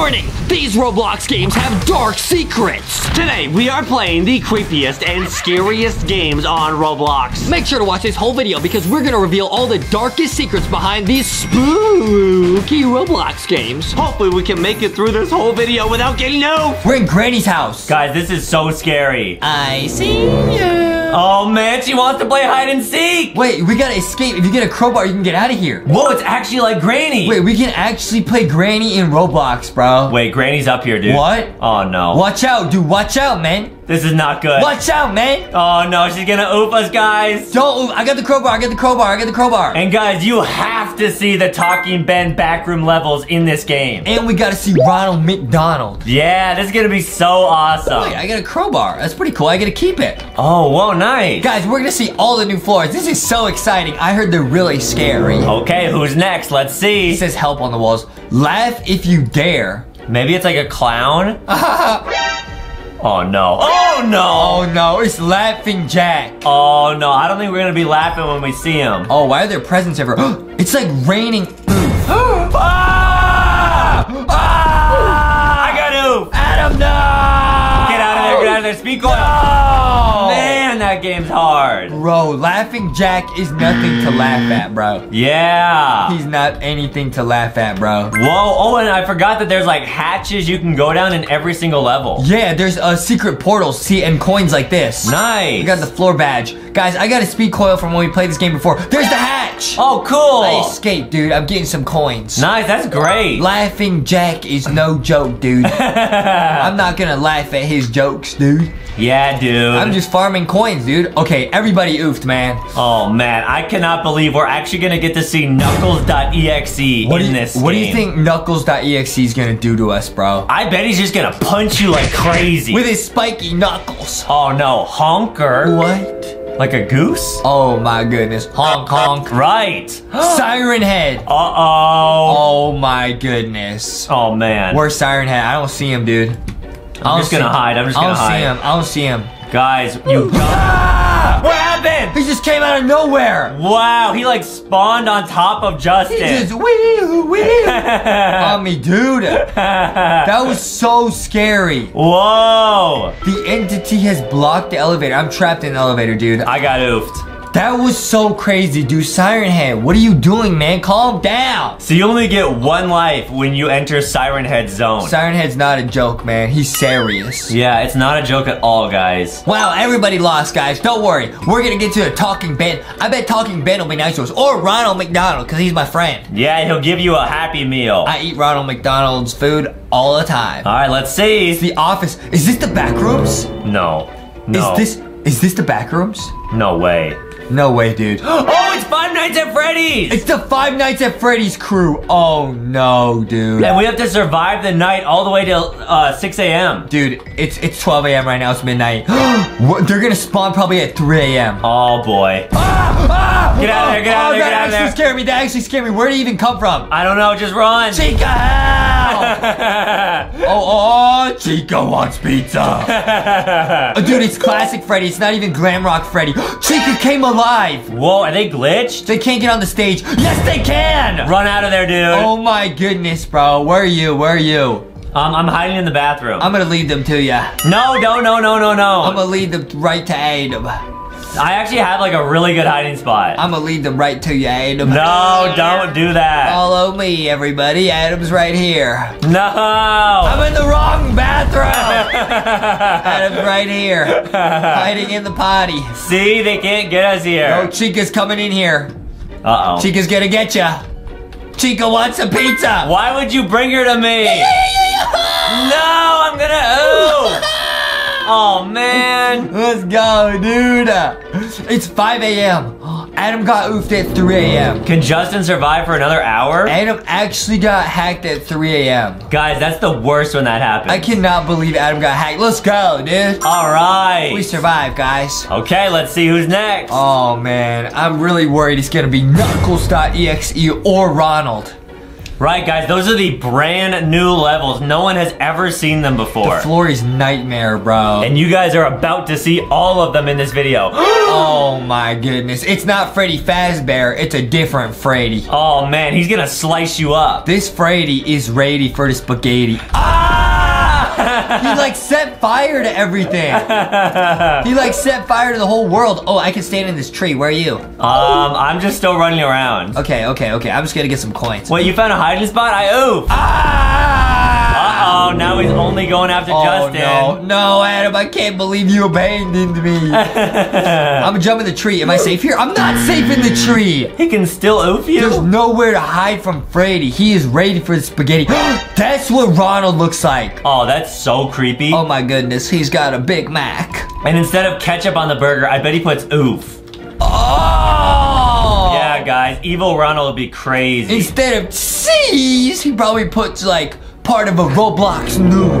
Warning! These Roblox games have dark secrets! Today, we are playing the creepiest and scariest games on Roblox. Make sure to watch this whole video because we're gonna reveal all the darkest secrets behind these spooky Roblox games. Hopefully, we can make it through this whole video without getting out. We're in Granny's house. Guys, this is so scary. I see you. Oh man, she wants to play hide and seek. Wait, we gotta escape. If you get a crowbar, you can get out of here. Whoa, it's actually like Granny. Wait, we can actually play Granny in Roblox, bro. Wait, Granny's up here, dude. What? Oh no. Watch out, dude. Watch out, man. This is not good. Watch out, man. Oh no, she's gonna oop us, guys. Don't. oop. I got the crowbar. I got the crowbar. I got the crowbar. And guys, you have to see the Talking Ben backroom levels in this game. And we gotta see Ronald McDonald. Yeah, this is gonna be so awesome. Wait, I got a crowbar. That's pretty cool. I gotta keep it. Oh, whoa, nice. Guys, we're gonna see all the new floors. This is so exciting. I heard they're really scary. Okay, who's next? Let's It see. says help on the walls. Laugh if you dare. Maybe it's like a clown? Oh no. Oh no! Oh no. it's Laughing Jack. Oh no, I don't think we're gonna be laughing when we see him. Oh, why are there presents everywhere? it's like raining. ah! Ah! I got oof. Adam, no! Get out of there, get out of there. Speed coil. No! Man, that game's hard. Bro, Laughing Jack is nothing to laugh at, bro. Yeah. He's not anything to laugh at, bro. Whoa, oh, and I forgot that there's like hatches you can go down in every single level. Yeah, there's a uh, secret portal, see, and coins like this. Nice. We got the floor badge. Guys, I got a speed coil from when we played this game before. There's the hatch! Oh, cool. I escaped, dude. I'm getting some coins. Nice, that's great. Laughing Jack is no joke, dude. I'm not gonna laugh at his jokes, dude. Yeah, dude. I'm just farming coins, dude. Okay, everybody oofed, man. Oh man, I cannot believe we're actually gonna get to see Knuckles.exe in you, this what do you think Knuckles.exe is gonna do to us, bro? I bet he's just gonna punch you like crazy. With his spiky knuckles. oh no, honker. What? Like a goose? Oh my goodness. Honk honk. Right. Siren Head. Uh-oh. Oh my goodness. Oh man. Where's Siren Head? I don't see him, dude. I'm just gonna hide. I'm just gonna hide. I don't hide. see him. I don't see him. Guys, you got ah! What happened? He just came out of nowhere. Wow, he like spawned on top of Justin. He just wee wee on me, dude. That was so scary. Whoa. The entity has blocked the elevator. I'm trapped in the elevator, dude. I got oofed. That was so crazy, dude. Siren Head, what are you doing, man? Calm down. So you only get one life when you enter Siren Head zone. Siren Head's not a joke, man. He's serious. yeah, it's not a joke at all, guys. Wow, everybody lost, guys. Don't worry. We're gonna get to a Talking Ben. I bet Talking Ben will be nice to us. Or Ronald McDonald, because he's my friend. Yeah, he'll give you a happy meal. I eat Ronald McDonald's food all the time. all right, let's see. It's The office. Is this the back rooms? No. No. Is this is this the back rooms? No way. No way, dude. Oh, it's Five Nights at Freddy's! It's the Five Nights at Freddy's crew. Oh no, dude. and we have to survive the night all the way till uh, 6 a.m. Dude, it's it's 12 a.m. right now. It's midnight. They're gonna spawn probably at 3 a.m. Oh boy. Ah, ah, Get out of there, get out of oh, there, get out of actually there. scared me. That actually scared me. Where did he even come from? I don't know, just run. Chica, help! oh, oh, Chica wants pizza. Oh, dude, it's classic Freddy. It's not even glam rock Freddy. Chica came alive. Whoa, are they glitched? They can't get on the stage. Yes, they can. Run out of there, dude. Oh my goodness, bro. Where are you? Where are you? Um, I'm hiding in the bathroom. I'm gonna lead them to you. no, no, no, no, no, no. I'm gonna lead them right to Adam. I actually have like a really good hiding spot. I'm gonna lead them right to you, Adam. no, don't do that. Follow me, everybody. Adam's right here. No. I'm in the wrong bathroom. Adam's right here, hiding in the potty. See, they can't get us here. Oh. Chica's coming in here. Uh oh. Chica's gonna get ya. Chica wants a pizza. Why would you bring her to me? No, I'm gonna ooh. Oh man. Let's go, dude. It's 5 a.m. Adam got oofed at 3 a.m. Can Justin survive for another hour? Adam actually got hacked at 3 a.m. Guys, that's the worst when that happens. I cannot believe Adam got hacked. Let's go, dude. All right. We survived, guys. Okay, let's see who's next. Oh man, I'm really worried it's gonna be Knuckles.exe or Ronald. Right, guys, those are the brand new levels. No one has ever seen them before. The floor is nightmare, bro. and you guys are about to see all of them in this video. oh my goodness. It's not Freddy Fazbear, it's a different Freddy. oh man, he's gonna slice you up. This Freddy is ready for the spaghetti. Ah! He like set fire to everything. He like set fire to the whole world. Oh, I can stand in this tree. Where are you? um, I'm just still running around. Okay, okay, okay. I'm just gonna get some coins. Wait, you found a hiding spot? I oof. Ah! Uh oh, now he's only going after Oh Justin. no, no, Adam! I can't believe you abandoned me. I'm gonna jump in the tree. Am I safe here? I'm not safe in the tree. He can still oof you. There's nowhere to hide from Freddy. He is ready for the spaghetti. That's what Ronald looks like. Oh, that's so creepy. Oh my goodness, he's got a Big Mac. And instead of ketchup on the burger, I bet he puts oof. Oh! Yeah, guys, evil Ronald would be crazy. Instead of cheese, he probably puts like part of a Roblox noodle.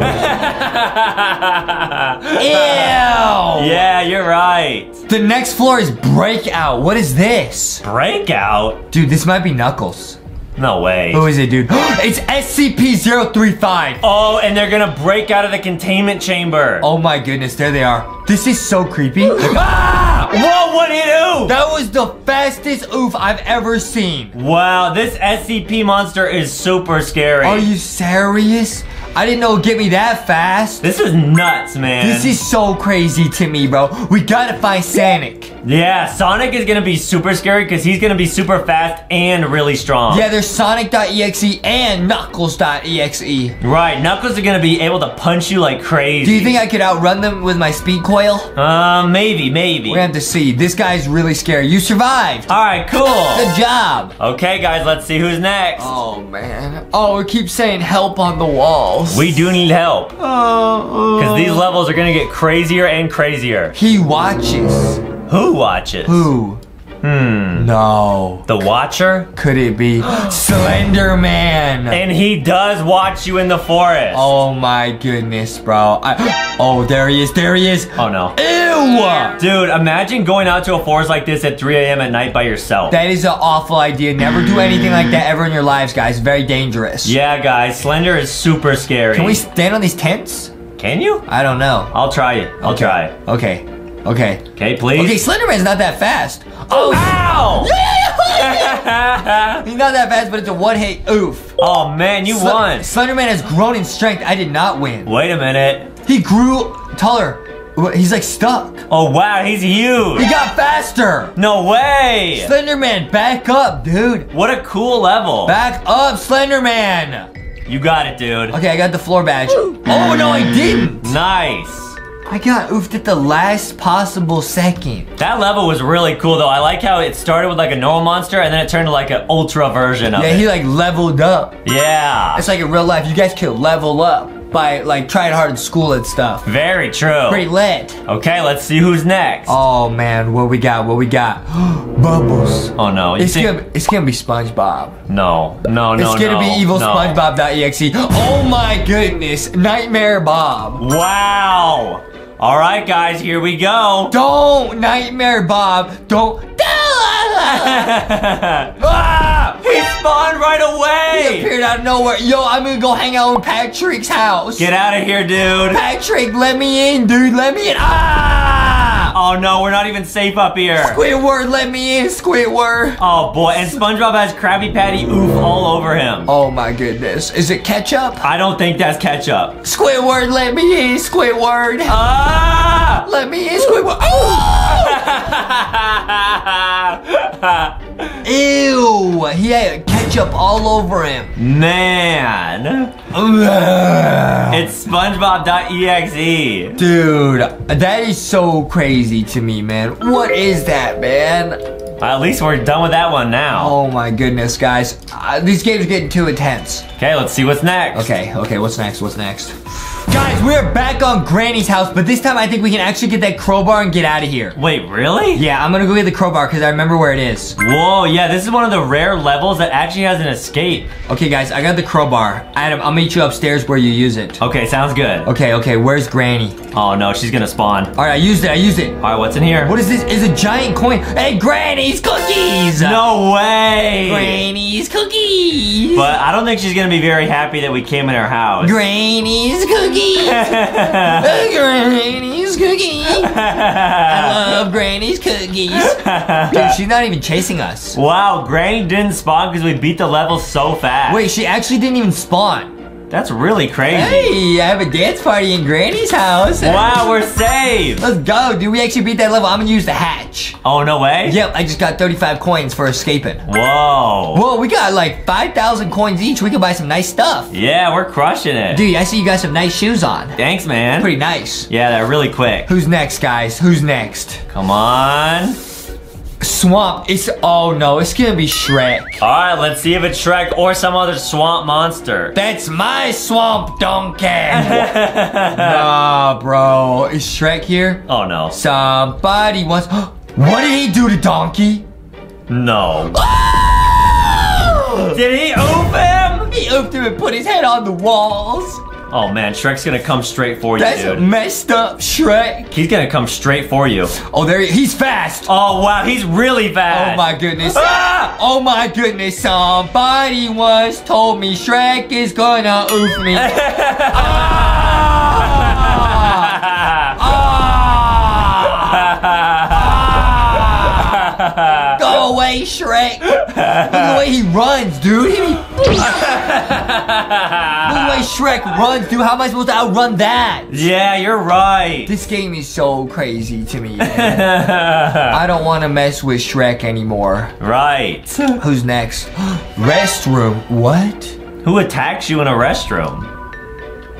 Ew! yeah, you're right. The next floor is Breakout. What is this? Breakout? Dude, this might be Knuckles. No way. Who is it, dude? it's SCP-035. Oh, and they're gonna break out of the containment chamber. Oh my goodness, there they are. This is so creepy. ah! Whoa, what hit oof? That was the fastest oof I've ever seen. Wow, this SCP monster is super scary. Are you serious? I didn't know it'd get me that fast. This is nuts, man. This is so crazy to me, bro. We gotta find Sonic. Yeah, Sonic is gonna be super scary because he's gonna be super fast and really strong. Yeah, there's Sonic.exe and Knuckles.exe. Right, Knuckles are gonna be able to punch you like crazy. Do you think I could outrun them with my speed coil? Uh, maybe, maybe. We have to see. This guy's really scary. You survived. Alright, cool. Good job. Okay, guys, let's see who's next. Oh, man. Oh, it keeps saying help on the walls. We do need help. Oh, oh. Because these levels are gonna get crazier and crazier. He watches. Who watches? Who? Hmm. No. The Watcher? Could it be Slender Man? And he does watch you in the forest. Oh my goodness, bro. I, oh, there he is. There he is. Oh, no. Ew! Dude, imagine going out to a forest like this at 3 a.m. at night by yourself. That is an awful idea. Never do anything like that ever in your lives, guys. Very dangerous. yeah, guys, Slender is super scary. Can we stand on these tents? Can you? I don't know. I'll try it. I'll Okay. try. Okay. Okay. Okay, please. Okay, Slenderman's not that fast. Oh, oh Ow! he's not that fast, but it's a one-hit oof. oh man, you Sl- won. Slenderman has grown in strength. I did not win. Wait a minute. He grew taller. He's like stuck. Oh wow, he's huge. He got faster. No way. Slenderman, back up, dude. What a cool level. Back up, Slenderman. You got it, dude. Okay, I got the floor badge. Oh, no, I didn't. Nice. I got oofed at the last possible second. That level was really cool though. I like how it started with like a normal monster and then it turned to like an ultra version of Yeah, it. he like leveled up. yeah. It's like in real life, you guys could level up by like trying hard in school and stuff. Very true. Pretty lit. Okay, let's see who's next. Oh man, what we got? What we got? Bubbles. Oh, no. It's think- gonna, it's gonna be SpongeBob. No, no, no, it's gonna no, be evil no. SpongeBob.exe. Oh my goodness, Nightmare Bob. Wow. All right, guys, here we go. Don't Nightmare Bob. Don't. ah! He spawned right He away. appeared out of nowhere. Yo, I'm gonna go hang out in Patrick's house. Get out of here, dude. Patrick, let me in, dude. Let me in. Ah! Oh no, we're not even safe up here. Squidward, let me in, Squidward. Oh boy, and SpongeBob has Krabby Patty oof all over him. Oh my goodness. Is it ketchup? I don't think that's ketchup. Squidward, let me in, Squidward. Ah! let me in, Squidward. Oh! Ew! He had ketchup all over him. Man, it's SpongeBob.exe. Dude, that is so crazy to me, man. What is that, man? At least we're done with that one now. Oh my goodness, guys. Uh, these games are getting too intense. Okay, let's see what's next. Okay, okay, what's next? What's next? Guys, we're back on Granny's house, but this time I think we can actually get that crowbar and get out of here. Wait, really? Yeah, I'm gonna go get the crowbar because I remember where it is. Whoa, yeah, this is one of the rare levels that actually has an escape. Okay, guys, I got the crowbar. Adam, I'll meet you upstairs where you use it. Okay, sounds good. Okay, okay, where's Granny? Oh no, she's gonna spawn. All right, I used it, I used it. All right, what's in here? What is this? Is a giant coin. Hey, Granny's cookies. No way. Granny's cookies. But I don't think she's gonna be very happy that we came in her house. Granny's cookies. Granny's cookies. I love Granny's cookies. Dude, she's not even chasing us. wow, Granny didn't spawn because we beat the level so fast. Wait, she actually didn't even spawn. That's really crazy. Hey, I have a dance party in Granny's house. Wow, we're saved. Let's go, dude. We actually beat that level. I'm gonna use the hatch. Oh, no way? Yep, I just got 35 coins for escaping. Whoa. Whoa, we got like 5,000 coins each. We can buy some nice stuff. Yeah, we're crushing it. Dude, I see you got some nice shoes on. Thanks, man. Pretty nice. Yeah, they're really quick. Who's next, guys? Who's next? Come on. Swamp. It's oh no, it's gonna be Shrek. All right, let's see if it's Shrek or some other swamp monster. That's my swamp donkey. nah, bro. Is Shrek here? oh no. Somebody wants. what did he do to Donkey? No. Did he oof him? He oofed him and put his head on the walls. Oh man, Shrek's gonna come straight for you, That's dude. messed up, Shrek. He's gonna come straight for you. Oh, there he, he's fast. Oh wow, he's really fast. Oh my goodness. Ah! Oh my goodness. Somebody once told me Shrek is gonna oof me. Ah! Away, Shrek. Look at the way he runs, dude. He- Look at the way Shrek runs, dude. How am I supposed to outrun that? yeah, you're right. This game is so crazy to me. I don't want to mess with Shrek anymore. right. Who's next? Restroom. What? Who attacks you in a restroom?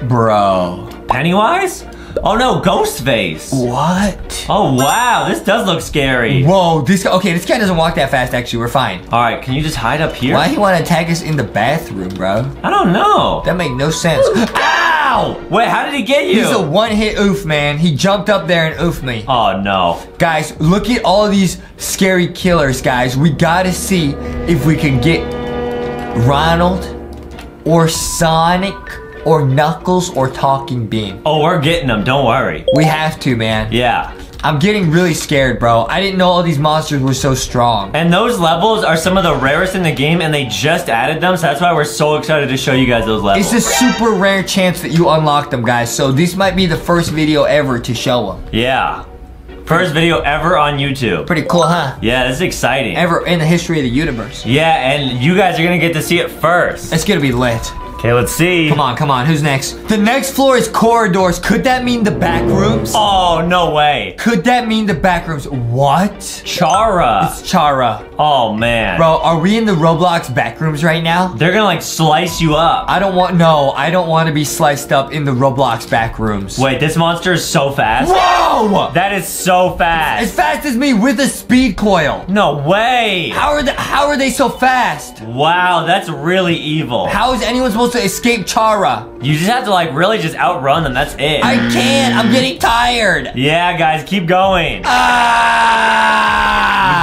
Bro. Pennywise? Oh no, Ghostface. What? Oh wow, this does look scary. Whoa, this guy, okay, this guy doesn't walk that fast, actually. We're fine. All right, can you just hide up here? Why he want to attack us in the bathroom, bro? I don't know. That make no sense. Ow! Wait, how did he get you? He's a one-hit oof, man. He jumped up there and oofed me. oh no. Guys, look at all these scary killers, guys. We gotta see if we can get Ronald or Sonic or Knuckles or Talking Ben. Oh, we're getting them. Don't worry. We have to, man. Yeah. I'm getting really scared, bro. I didn't know all these monsters were so strong. And those levels are some of the rarest in the game, and they just added them, so that's why we're so excited to show you guys those levels. It's a super rare chance that you unlock them, guys. So this might be the first video ever to show them. yeah. First video ever on YouTube. Pretty cool, huh? Yeah, this is exciting. Ever in the history of the universe. Yeah, and you guys are gonna get to see it first. It's gonna be lit. Okay, let's see. Come on, come on. Who's next? The next floor is corridors. Could that mean the back rooms? Oh, no way. Could that mean the back rooms? What? Chara. It's Chara. Oh, man. Bro, are we in the Roblox back rooms right now? They're gonna like slice you up. I don't want, no, I don't want to be sliced up in the Roblox back rooms. Wait, this monster is so fast. Whoa! That is so fast. As fast. as me with a speed coil. No way. How are they, how are they so fast? Wow, that's really evil. How is anyone supposed to escape Chara? You just have to like really just outrun them. That's it. I can't. I'm getting tired. yeah, guys, keep going. You Ah!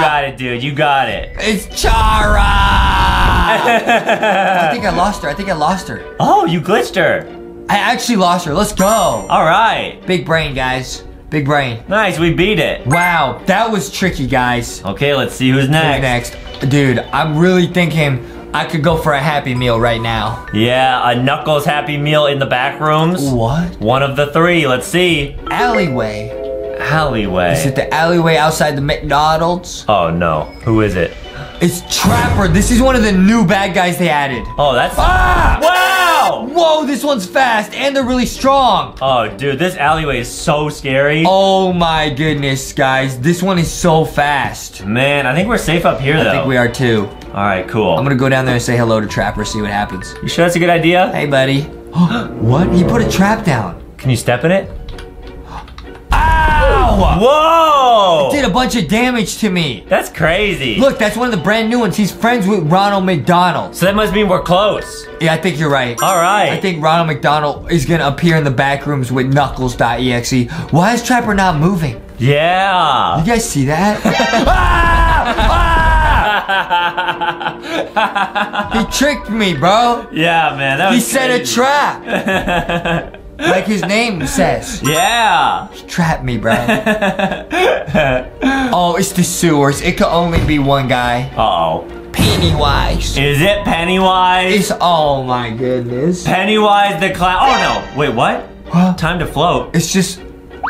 got it, dude. You got it. It's Chara. I think I lost her. I think I lost her. oh, you glitched her. I actually lost her. Let's go. All right. Big brain, guys. Big brain. Nice, we beat it. Wow, that was tricky, guys. Okay, let's see who's next. Next, dude, I'm really thinking I could go for a Happy Meal right now. Yeah, a Knuckles Happy Meal in the back rooms. What? One of the three. Let's see. Alleyway. Alleyway. Is it the alleyway outside the McDonald's? Oh no. Who is it? It's Trapper. This is one of the new bad guys they added. Oh, that's. Ah! Wow! Whoa, this one's fast and they're really strong. Oh, dude, this alleyway is so scary. Oh my goodness, guys. This one is so fast. Man, I think we're safe up here, though. I think we are too. All right, cool. I'm gonna go down there and say hello to Trapper, see what happens. You sure that's a good idea? Hey, buddy. what? He put a trap down. Can you step in it? Ah! Ow! Whoa! Did a bunch of damage to me. That's crazy. Look, that's one of the brand new ones. He's friends with Ronald McDonald. So that must mean we're close. Yeah, I think you're right. All right. I think Ronald McDonald is gonna appear in the back rooms with Knuckles.exe. Why is Trapper not moving? Yeah. You guys see that? Ah! he tricked me, bro. yeah, man. That He set a trap. like his name says. Yeah. Trap me, bro. oh, it's the sewers. It could only be one guy. Uh-oh. Pennywise. Is it Pennywise? It's oh my goodness. Pennywise the clown. Oh no. Wait, what? Huh? Time to float. It's just,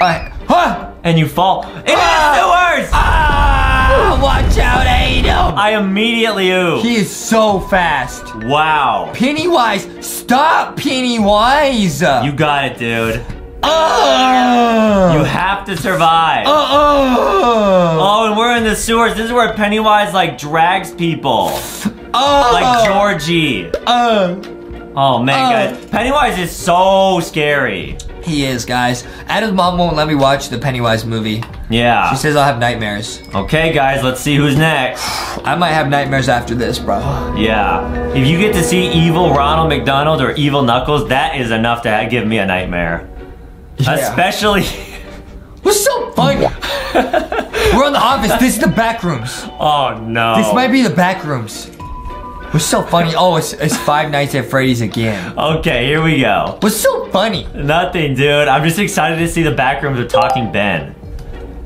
I, huh? And you fall into Ah! the sewers! Ah! Watch out, I. I immediately ooh. He is so fast. Wow. Pennywise, stop, Pennywise. You got it, dude. Uh, You have to survive. uh, uh, Oh, and we're in the sewers. This is where Pennywise like drags people. uh, Like Georgie. Oh man, Oh. guys. Pennywise is so scary. he is, guys. Adam's mom won't let me watch the Pennywise movie. Yeah. She says I'll have nightmares. Okay, guys, let's see who's next. I might have nightmares after this, bro. Yeah. If you get to see evil Ronald McDonald or evil Knuckles, that is enough to give me a nightmare. Yeah. Especially. What's so funny? We're in the office. This is the back rooms. Oh no. This might be the back rooms. What's so funny? Oh, it's, it's Five Nights at Freddy's again. Okay, here we go. What's so funny? Nothing, dude. I'm just excited to see the back rooms of Talking Ben.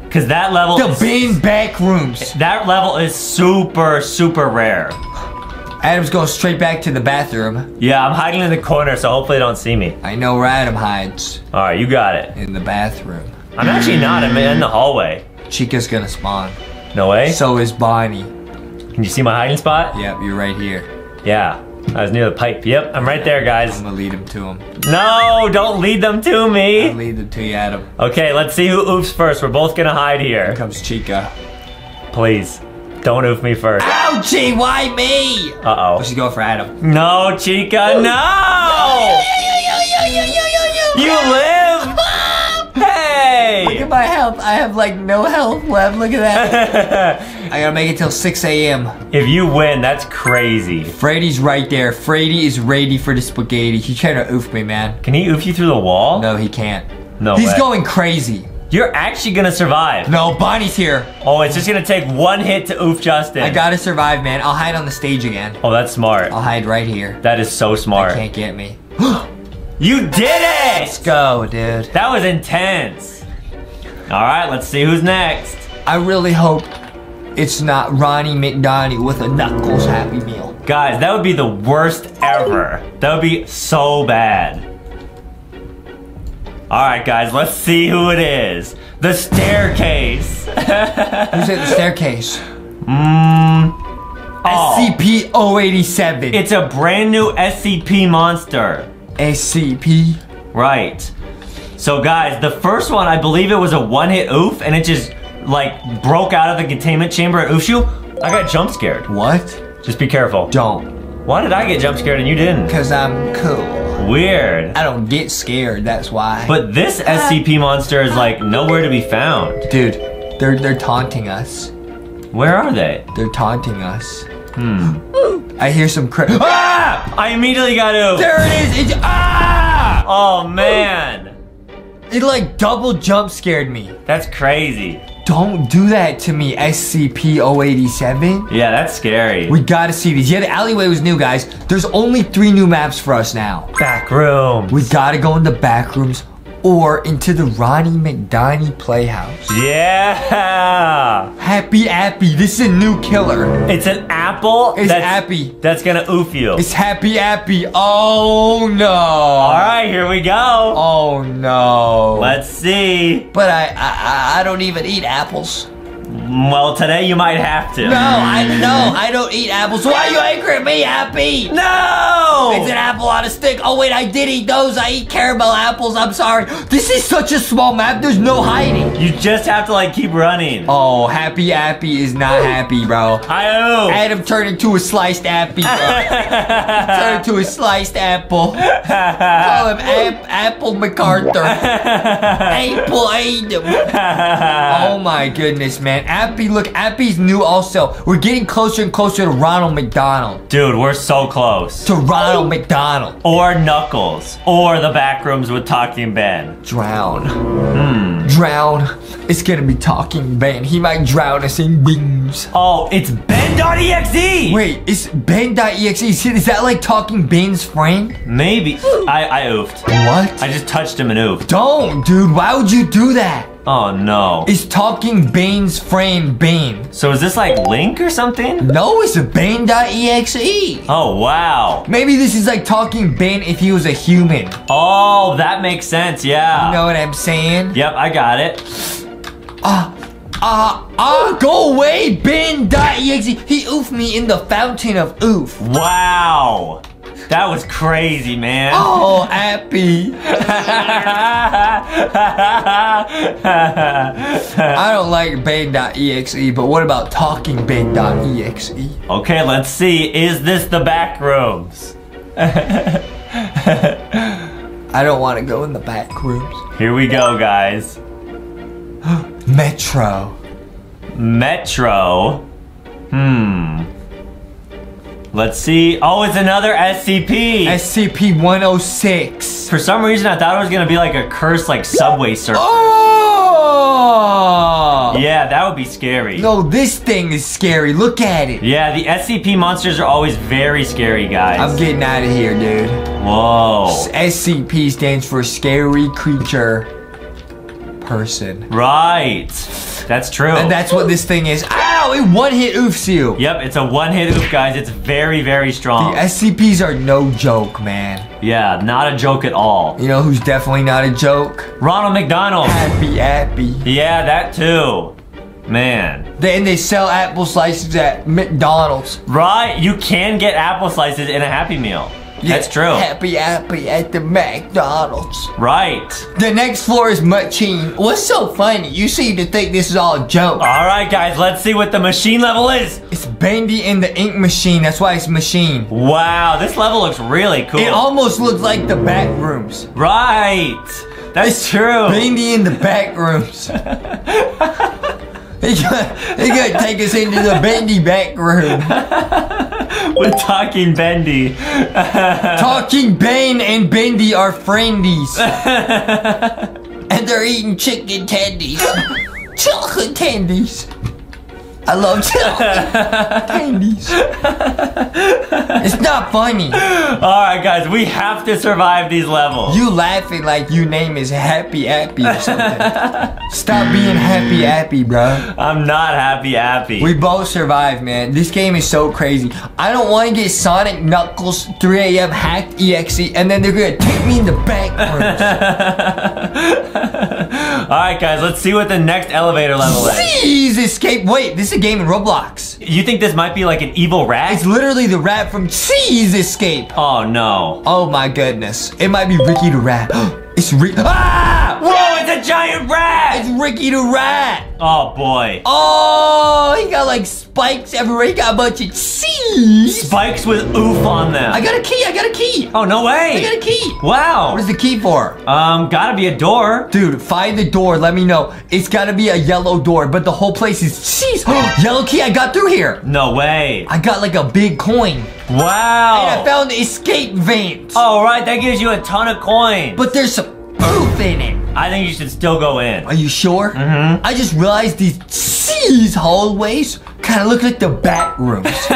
Cause that level The is, bin back rooms. that level is super, super rare. Adam's going straight back to the bathroom. Yeah, I'm hiding in the corner, so hopefully they don't see me. I know where Adam hides. Alright, you got it. In the bathroom. I'm actually not. I'm in the hallway. Chica's gonna spawn. No way. So is Bonnie. Can you see my hiding spot? Yep, you're right here. Yeah. I was near the pipe. Yep, I'm right there, guys. I'm gonna lead him to him. No, don't lead them to me. I'll lead them to you, Adam. Okay, let's see who oops first. We're both gonna hide Here here. comes Chica. Please, don't oof me first. Ouchie, why me? Uh Let's oh. go for Adam. No, Chica, no! You live! Look at my health. I have like no health left. Look at that. I gotta make it till 6 a.m. if you win, that's crazy. Freddy's right there. Freddy is ready for the spaghetti. He's trying to oof me, man. Can he oof you through the wall? No, he can't. No He's way. going crazy. You're actually gonna survive. No, Bonnie's here. Oh, it's just gonna take one hit to oof Justin. I gotta survive, man. I'll hide on the stage again. Oh, that's smart. I'll hide right here. That is so smart. Can't get me. You did it! Let's go, dude. That was intense. All right, let's see who's next. I really hope it's not Ronnie McDonald with a Knuckles Happy Meal. Guys, that would be the worst ever. That would be so bad. All right, guys, let's see who it is. The staircase. Who's at the staircase? Mmm. Oh, SCP-087. it's a brand new SCP monster. SCP. Right. So, guys, the first one, I believe it was a one-hit oof, and it just like broke out of the containment chamber at oofs you. I got jump scared. What? Just be careful. Don't. Why did I get jump scared and you didn't? Cause I'm cool. Weird. I don't get scared, that's why. But this SCP monster is like nowhere to be found. Dude, they're they're taunting us. Where are they? They're taunting us. Hmm. I hear some cra- Ah! I immediately got oofed. There it is! It's ah! Oh man, It like double jump scared me. that's crazy. Don't do that to me, SCP-087. Yeah, that's scary. We gotta see these. Yeah, the alleyway was new, guys. There's only three new maps for us now. Back room. We gotta go in the back rooms or into the Ronnie McDonald Playhouse. Yeah. Happy Appy, this is a new killer. It's an apple. It's that's, Appy. That's gonna oof you. It's Happy Appy. Oh no. All right, here we go. Oh no. Let's see. But I, I I don't even eat apples. Well, today you might have to. No, I no, I don't eat apples. Why are you angry at me, Happy? No. It's an apple on a stick. Oh wait, I did eat those. I eat caramel apples. I'm sorry. This is such a small map. There's no hiding. You just have to like keep running. Oh, Happy Appy is not happy, bro. I oof. Adam turned into a sliced appy, bro. turned into a sliced apple. Call him Ap- Apple MacArthur. Apple Adam. Oh my goodness, man. Appy. Look, Appy's new also. We're getting closer and closer to Ronald McDonald. Dude, we're so close. To Ronald McDonald. Or Knuckles. Or the back rooms with Talking Ben. Drown. Hmm. Drown. It's gonna be talking Ben. He might drown us in beams. Oh, it's Ben.exe! Wait, is Ben.exe, is is that like talking Ben's friend? Maybe. I, I oofed. What? I just touched him and oofed. Don't, dude. Why would you do that? Oh no. Is talking Bane's friend Bane? So is this like Link or something? No, it's a Bane.exe. Oh wow. Maybe this is like talking Bane if he was a human. Oh, that makes sense, yeah. You know what I'm saying? Yep, I got it. Ah, ah, ah, go away, Bane.exe. He oofed me in the fountain of oof. Wow. That was crazy, man. Oh, happy. I don't like Bane.exe, but what about talking Bane.exe? okay, let's see. Is this the back rooms? I don't want to go in the back rooms. Here we go, guys. Metro. Metro. Hmm. Let's see. Oh, it's another SCP. SCP-106. For some reason, I thought it was gonna be like a cursed, like subway surfer. Oh! Yeah, that would be scary. No, this thing is scary. Look at it. Yeah, the SCP monsters are always very scary, guys. I'm getting out of here, dude. Whoa. SCP stands for Scary Creature Person. Right. That's true. And that's what this thing is. Ow! It one hit oofs you. Yep, it's a one-hit oof, guys. It's very, very strong. The SCPs are no joke, man. yeah, not a joke at all. You know who's definitely not a joke? Ronald McDonald. Happy Appy. Yeah, that too. Man. Then they sell apple slices at McDonald's. Right? You can get apple slices in a Happy Meal. That's true. Happy Happy at the McDonald's. Right. The next floor is Machine. What's so funny? You seem to think this is all a joke. All right, guys, let's see what the machine level is. It's Bendy in the ink machine. That's why it's machine. Wow, this level looks really cool. It almost looks like the back rooms. right. That's true. Bendy in the back rooms. he gonna, he gonna take us into the Bendy back room. With talking Bendy. Talking Bane and Bendy are friendies. and they're eating chicken tendies. Chocolate tendies. I love chocolate tendies. It's not funny. All right, guys, we have to survive these levels. You laughing like your name is Happy Appy or something. Stop being Happy Appy, bro. I'm not happy, Appy. We both survived, man. This game is so crazy. I don't want to get Sonic Knuckles 3 a.m. hacked EXE, and then they're gonna take me in the back rooms. All right, guys, let's see what the next elevator level is. Please escape. Wait, this is a game in Roblox. You think this might be like an evil rat? It's literally the rat from Cheese Escape. Oh no. Oh my goodness. It might be Ricky the Rat. it's Rick. Ah! Whoa, it's a giant rat! It's Ricky the Rat. Oh boy. Oh, he got like spikes everywhere. He got a bunch of cheese. Spikes with oof on them. I got a key. I got a key. oh, no way. I got a key. Wow. What is the key for? Um, gotta be a door. Dude, find the door. Let me know. It's gotta be a yellow door, but the whole place is cheese. yellow key. I got through here. No way. I got like a big coin. Wow. And I found the escape vent. All right, that gives you a ton of coins. But there's some it. I think you should still go in. Are you sure? Mm-hmm. I just realized these cheese hallways kind of look like the back rooms.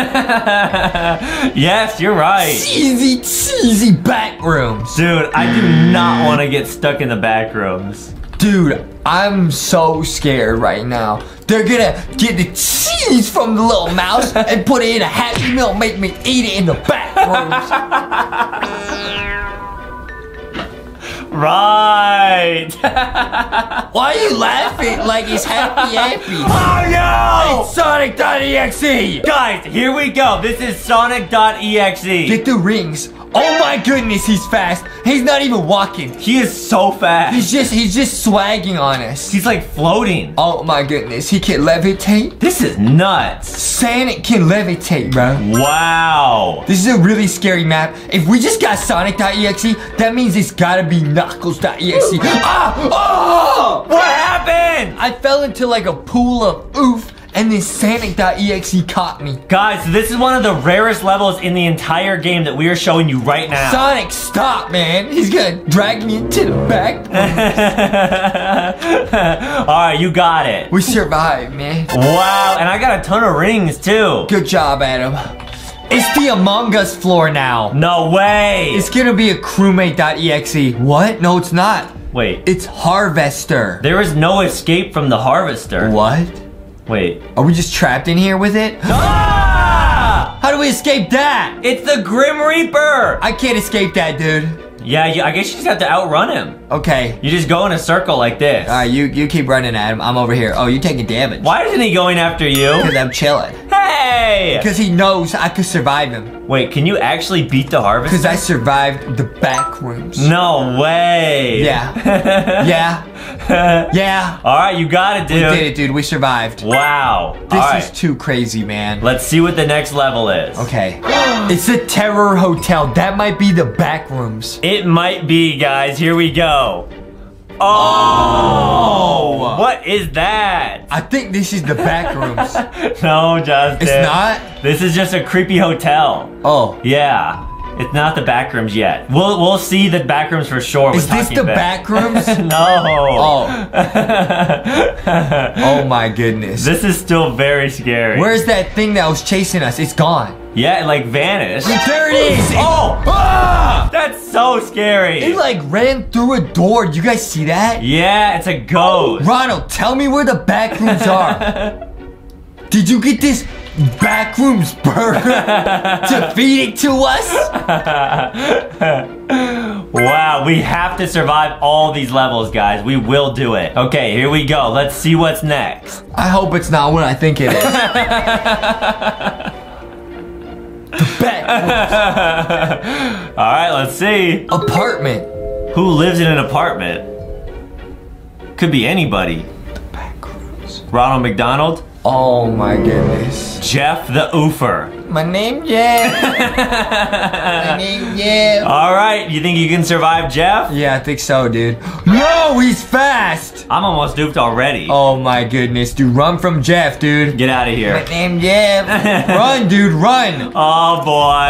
yes, you're right. cheesy, cheesy back rooms. Dude, I do not want to get stuck in the back rooms. Dude, I'm so scared right now. They're gonna get the cheese from the little mouse and put it in a Happy Meal make me eat it in the back rooms. Right. Why are you laughing like he's happy happy? oh no! Sonic.exe! Guys, here we go. This is Sonic.exe. Get the rings. Oh my goodness, he's fast. He's not even walking. He is so fast. He's just he's just swagging on us. He's like floating. Oh my goodness, he can levitate. This is nuts. Sonic can levitate, bro. Wow. This is a really scary map. If we just got Sonic.exe, that means it's gotta be Ah! Oh! What happened? I fell into like a pool of oof and then Sonic.exe caught me. Guys, this is one of the rarest levels in the entire game that we are showing you right now. Sonic, stop, man. He's gonna drag me into the back. Alright, you got it. we survived, man. Wow, and I got a ton of rings too. Good job, Adam. It's the Among Us floor now. No way. It's gonna be a crewmate.exe. What? No, it's not. Wait, It's Harvester. there is no escape from the harvester. What? Wait. Are we just trapped in here with it? Ah! How do we escape that? It's the Grim Reaper. I can't escape that, dude. Yeah, you, I guess you just have to outrun him. Okay. You just go in a circle like this. Alright, you, you keep running, at him. I'm over here. Oh, you're taking damage. Why isn't he going after you? Because I'm chilling. Hey! Because he knows I could survive him. Wait, can you actually beat the harvest? Because I survived the back rooms. No way. Yeah. Yeah. Yeah. All right, you got it, We did it, dude. We survived. Wow. This right. is too crazy, man. Let's see what the next level is. Okay. it's the Terror Hotel. That might be the back rooms. It might be, guys. Here we go. Oh! oh! What is that? I think this is the back rooms. no, Justin. It's not? This is just a creepy hotel. Oh. Yeah. It's not the back rooms yet. We'll we'll see the back rooms for sure. Is this the Ben. back rooms? no. Oh. Oh my goodness. This is still very scary. Where's that thing that was chasing us? It's gone. Yeah, it like vanished. There it is. Oh! Ah! That's so scary. It like ran through a door. Do you guys see that? yeah, it's a ghost. Ronald, tell me where the back rooms are. Did you get this backrooms burger to feed it to us? Wow, we have to survive all these levels, guys. We will do it. Okay, here we go. Let's see what's next. I hope it's not what I think it is. All right, let's see. apartment. Who lives in an apartment? Could be anybody. The backrooms. Ronald McDonald? Oh my goodness. Jeff the Oofer. My name Jeff. my name Jeff. All right, you think you can survive Jeff? Yeah, I think so, dude. No, he's fast. I'm almost duped already. Oh my goodness, dude. Run from Jeff, dude. Get out of here. My name Jeff. run, dude, run. Oh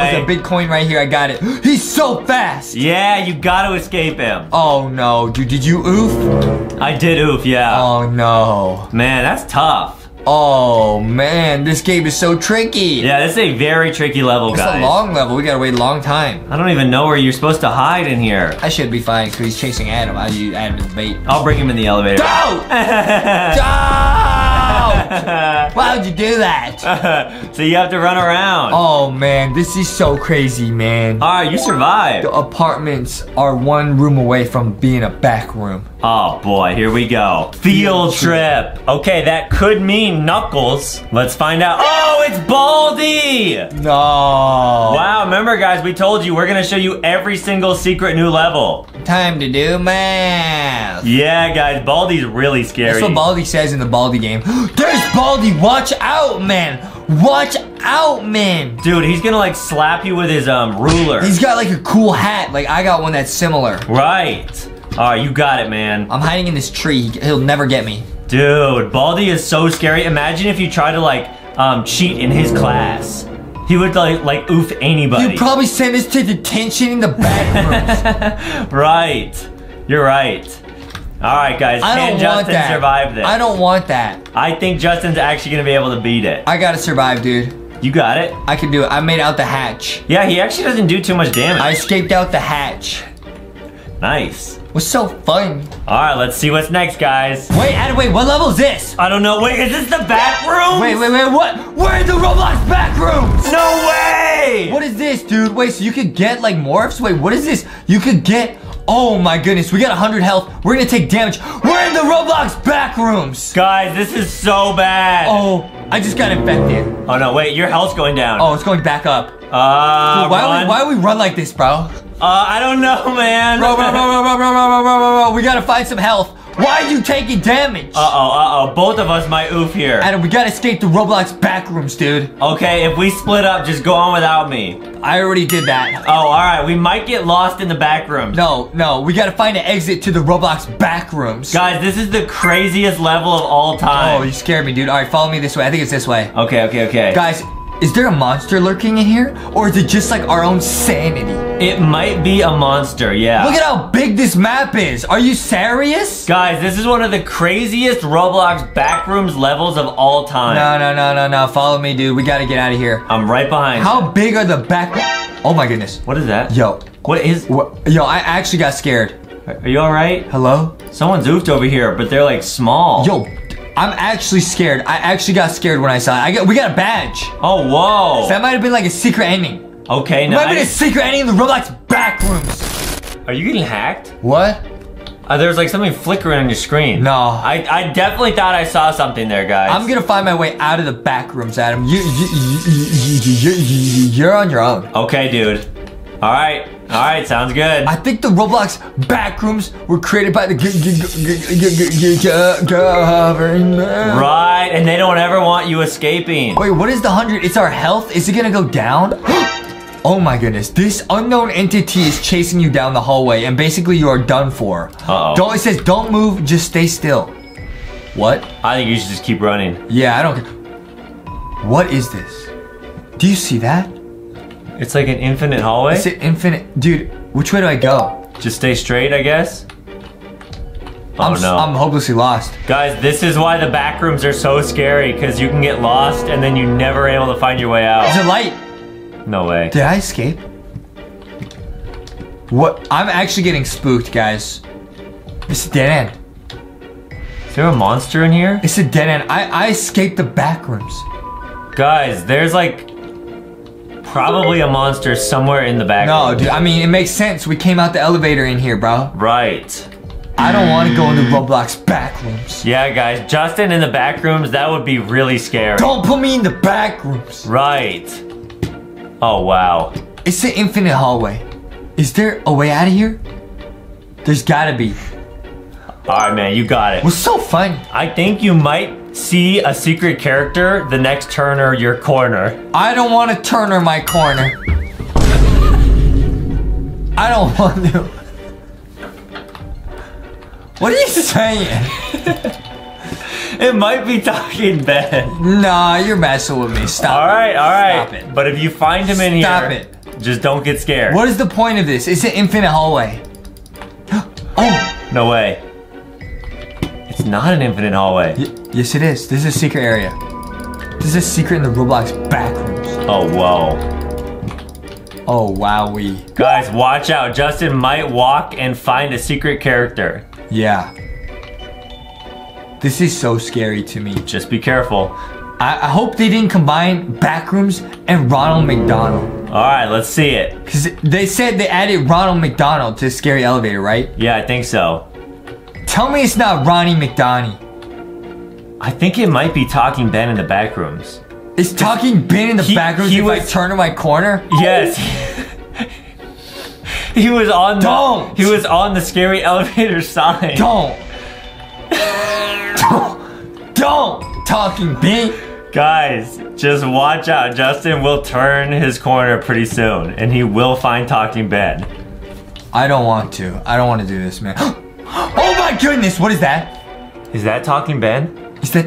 There's a boy. big coin right here. I got it. He's so fast. Yeah, you gotta escape him. Oh no, dude. Did you oof? I did oof, yeah. Oh no. Man, that's tough. Oh man, this game is so tricky. Yeah, this is a very tricky level, guys. It's a long level. We gotta wait a long time. I don't even know where you're supposed to hide in here. I should be fine because he's chasing Adam. I use Adam as bait. I'll bring him in the elevator. Don't! Don't! Why would you do that? so you have to run around. Oh man, this is so crazy, man. All right, you survived. The apartments are one room away from being a back room. Oh boy, here we go. Field trip. Okay, that could mean Knuckles. Let's find out. Oh, it's Baldi! No. Wow, remember guys, we told you we're gonna show you every single secret new level. Time to do math. Yeah, guys, Baldi's really scary. That's what Baldi says in the Baldi game. There's Baldi! Watch out, man! Watch out, man! Dude, he's gonna like slap you with his um ruler. He's got like a cool hat. Like I got one that's similar. right. All right, you got it, man. I'm hiding in this tree. He'll never get me. Dude, Baldi is so scary. Imagine if you try to like um cheat in his class. He would like like oof anybody. You'd probably send us to detention in the back right. You're right. All right, guys. I Can don't Justin want that. survive this? I don't want that. I think Justin's actually gonna be able to beat it. I gotta survive, dude. You got it. I can do it. I made out the hatch. Yeah, he actually doesn't do too much damage. I escaped out the hatch. nice. Was so fun. All right, let's see what's next, guys. Wait, Adam, wait, what level is this? I don't know. Wait, is this the back room? Wait, wait, wait, what? Where are the Roblox back rooms? No way! What is this, dude? Wait, so you could get like morphs? Wait, what is this? You could get. Oh my goodness, we got 100 health. We're gonna take damage. We're in the Roblox back rooms. Guys, this is so bad. Oh, I just got infected. Oh no, wait, your health's going down. Oh, it's going back up. Uh, why, run. we, why we run like this, bro? Uh, I don't know, man. Bro, bro, bro, bro, bro, bro, bro, bro, bro, bro, bro. We gotta find some health. Why are you taking damage? Uh-oh, uh-oh. Both of us might oof here. Adam, we gotta escape the Roblox back rooms, dude. Okay, if we split up, just go on without me. I already did that. Oh, all right. We might get lost in the back rooms. No, no, we gotta find an exit to the Roblox back rooms. Guys, this is the craziest level of all time. Oh, you scared me, dude. All right, follow me this way. I think it's this way. okay, okay, okay. Guys, is there a monster lurking in here? Or is it just like our own sanity? It might be a monster, yeah. Look at how big this map is. Are you serious? Guys, this is one of the craziest Roblox backrooms levels of all time. No, no, no, no, no. Follow me, dude. We gotta get out of here. I'm right behind. How big are the back? Oh my goodness. What is that? Yo, What is? what? Yo, I actually got scared. Are you all right? Hello? Someone's oofed over here, but they're like small. Yo, I'm actually scared. I actually got scared when I saw it. I got, we got a badge. Oh, whoa. That might have been like a secret ending. okay, It now might have been a secret ending in the Roblox back rooms. are you getting hacked? What? Uh, there's like something flickering on your screen. No. I, I definitely thought I saw something there, guys. I'm gonna find my way out of the back rooms, Adam. You, you, you, you, you, you, you're on your own. Okay, dude. All right. All right. Sounds good. I think the Roblox back rooms were created by the government. right. And they don't ever want you escaping. Wait, what is the hundred? It's our health. Is it gonna go down? oh my goodness! This unknown entity is chasing you down the hallway, and basically you are done for. Uh-oh. Don't. It says don't move. Just stay still. What? I think you should just keep running. Yeah, I don't. What is this? Do you see that? It's like an infinite hallway. It's an infinite, dude. Which way do I go? Just stay straight, I guess. Oh I'm, no. I'm hopelessly lost. Guys, this is why the back rooms are so scary because you can get lost and then you're never able to find your way There's out. a light. No way. Did I escape? What? I'm actually getting spooked, guys. It's a dead end. Is there a monster in here? It's a dead end. I, I escaped the back rooms. Guys, there's like probably a monster somewhere in the back No, dude. I mean, it makes sense. We came out the elevator in here, bro. Right. I don't want to go into Roblox back rooms. Yeah, guys, Justin in the back rooms, that would be really scary. Don't put me in the back rooms. Right. Oh, wow. It's the infinite hallway. Is there a way out of here? There's gotta be. All right, man, you got it. It was so funny? I think you might see a secret character the next turn or your corner. I don't want to turn her my corner. I don't want to. What are you saying? It might be Talking Ben. Nah, you're messing with me. Stop. All right, all right. Stop it. But if you find him in here, Stop it. just don't get scared. What is the point of this? It's an infinite hallway. Oh, No way. It's not an infinite hallway. y- yes it is. This is a secret area. This is a secret in the Roblox backrooms. Oh, whoa. Oh, wowee. Guys, watch out. Justin might walk and find a secret character. Yeah. This is so scary to me. Just be careful. I, I hope they didn't combine Backrooms and Ronald McDonald. All right, let's see it. Because they said they added Ronald McDonald to the Scary Elevator, right? Yeah, I think so. Tell me it's not Ronnie McDonnie. I think it might be Talking Ben in the back rooms. Is Talking Ben in the He- back rooms he if I was- turn to my corner? Yes. he was on the Don't. He was on the scary elevator sign. Don't. don't. Don't. Talking Ben. Guys, just watch out. Justin will turn his corner pretty soon and he will find Talking Ben. I don't want to. I don't want to do this, man. oh my goodness. What is that? Is that Talking Ben? Is that...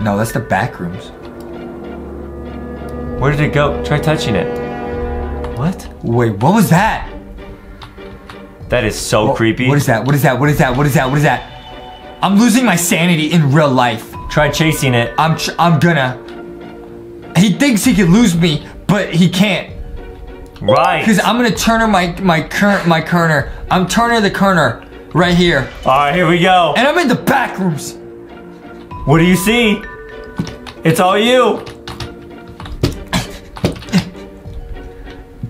No, that's the back rooms. Where did it go? Try touching it. What? Wait, what was that? That is so What- creepy. What is that? What is that? What is that? What is that? What is that? I'm losing my sanity in real life. Try chasing it. I'm I'm gonna. He thinks he can lose me, but he can't. Right. Cause I'm gonna turn my my current my kerner. I'm turning the kerner right here, All right, here we go. and I'm in the back rooms. What do you see? It's all you.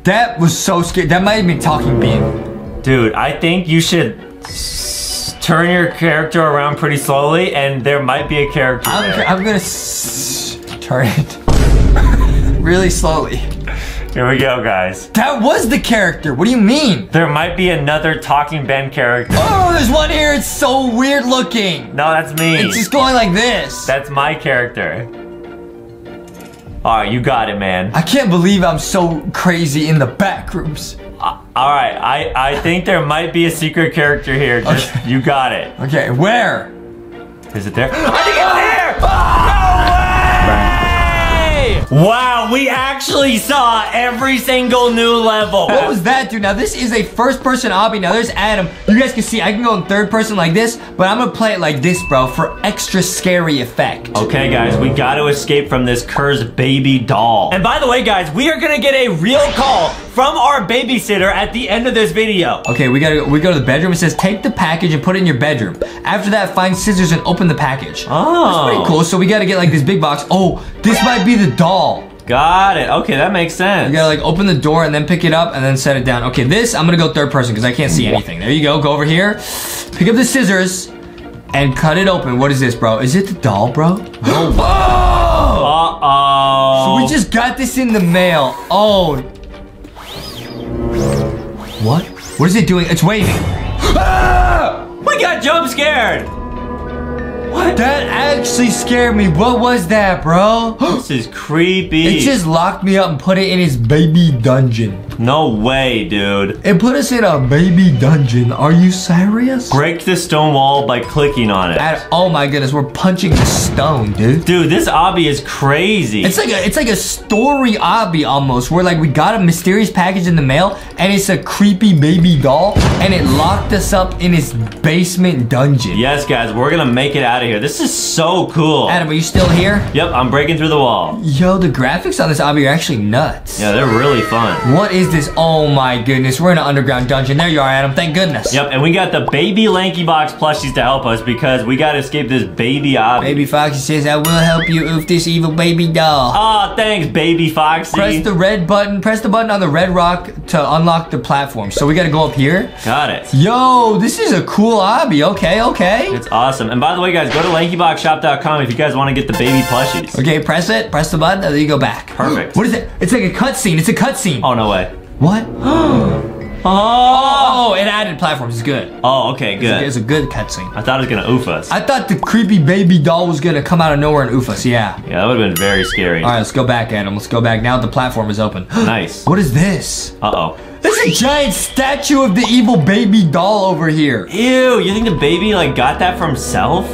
That was so scary. That might have been Talking Ben. Dude, I think you should s- turn your character around pretty slowly and there might be a character I'm there. I'm gonna s- turn it really slowly. Here we go, guys. That was the character. What do you mean? There might be another talking Ben character. Oh, there's one here. It's so weird looking. No, that's me. It's just going like this. That's my character. All right, you got it, man. I can't believe I'm so crazy in the back rooms. Uh, all right, I I think there might be a secret character here. Just Okay. you got it. Okay, where? Is it there? I think it's there. Way! Wow, we actually saw every single new level. What was that, dude? Now, this is a first-person obby. Now, there's Adam. You guys can see I can go in third person like this, but I'm gonna play it like this, bro, for extra scary effect. Okay, guys, we got to escape from this cursed baby doll. And by the way, guys, we are gonna get a real call from our babysitter at the end of this video. Okay, we gotta go, we go to the bedroom. It says take the package and put it in your bedroom. After that, find scissors and open the package. Oh. That's pretty cool. So we gotta get like this big box. Oh, this might be the doll. Got it. Okay, that makes sense. You gotta like open the door and then pick it up and then set it down. Okay, this I'm gonna go third person because I can't see anything. There you go. Go over here, pick up the scissors, and cut it open. What is this, bro? Is it the doll, bro? Oh, Uh oh. So we just got this in the mail. Oh. What? What is it doing? It's waving. Ah! we got jump scared. What? That actually scared me. What was that, bro? This is creepy. It just locked me up and put it in his baby dungeon. no way, dude. It put us in a baby dungeon. Are you serious? Break the stone wall by clicking on it. At- oh my goodness, we're punching the stone, dude. Dude, this obby is crazy. It's like a it's like a story obby almost, where like we got a mysterious package in the mail and it's a creepy baby doll and it locked us up in his basement dungeon. yes, guys, we're gonna make it out of here. This is so cool. Adam, are you still here? Yep, I'm breaking through the wall. Yo, the graphics on this obby are actually nuts. Yeah, they're really fun. What is this? Oh my goodness, we're in an underground dungeon. There you are, Adam. Thank goodness. Yep, and we got the baby Lanky Box plushies to help us because we gotta escape this baby obby. Baby Foxy says, I will help you oof this evil baby doll. Oh, thanks, baby Foxy. Press the red button, press the button on the red rock to unlock the platform. So we gotta go up here. Got it. Yo, this is a cool obby. Okay, okay. It's awesome. And by the way, guys, go to lankyboxshop.com if you guys want to get the baby plushies. Okay, press it, press the button, and then you go back. Perfect. What is it? It's like a cutscene. It's a cutscene. Oh, no way. What? Oh! Oh, it added platforms. It's good. Oh, okay, good. It's a good cutscene. I thought it was gonna oof us. I thought the creepy baby doll was gonna come out of nowhere and oof us. Yeah. yeah, that would have been very scary. All right, let's go back, Adam. Let's go back. Now the platform is open. Nice. What is this? Uh-oh. There's a giant statue of the evil baby doll over here. Ew, you think the baby, like, got that for himself?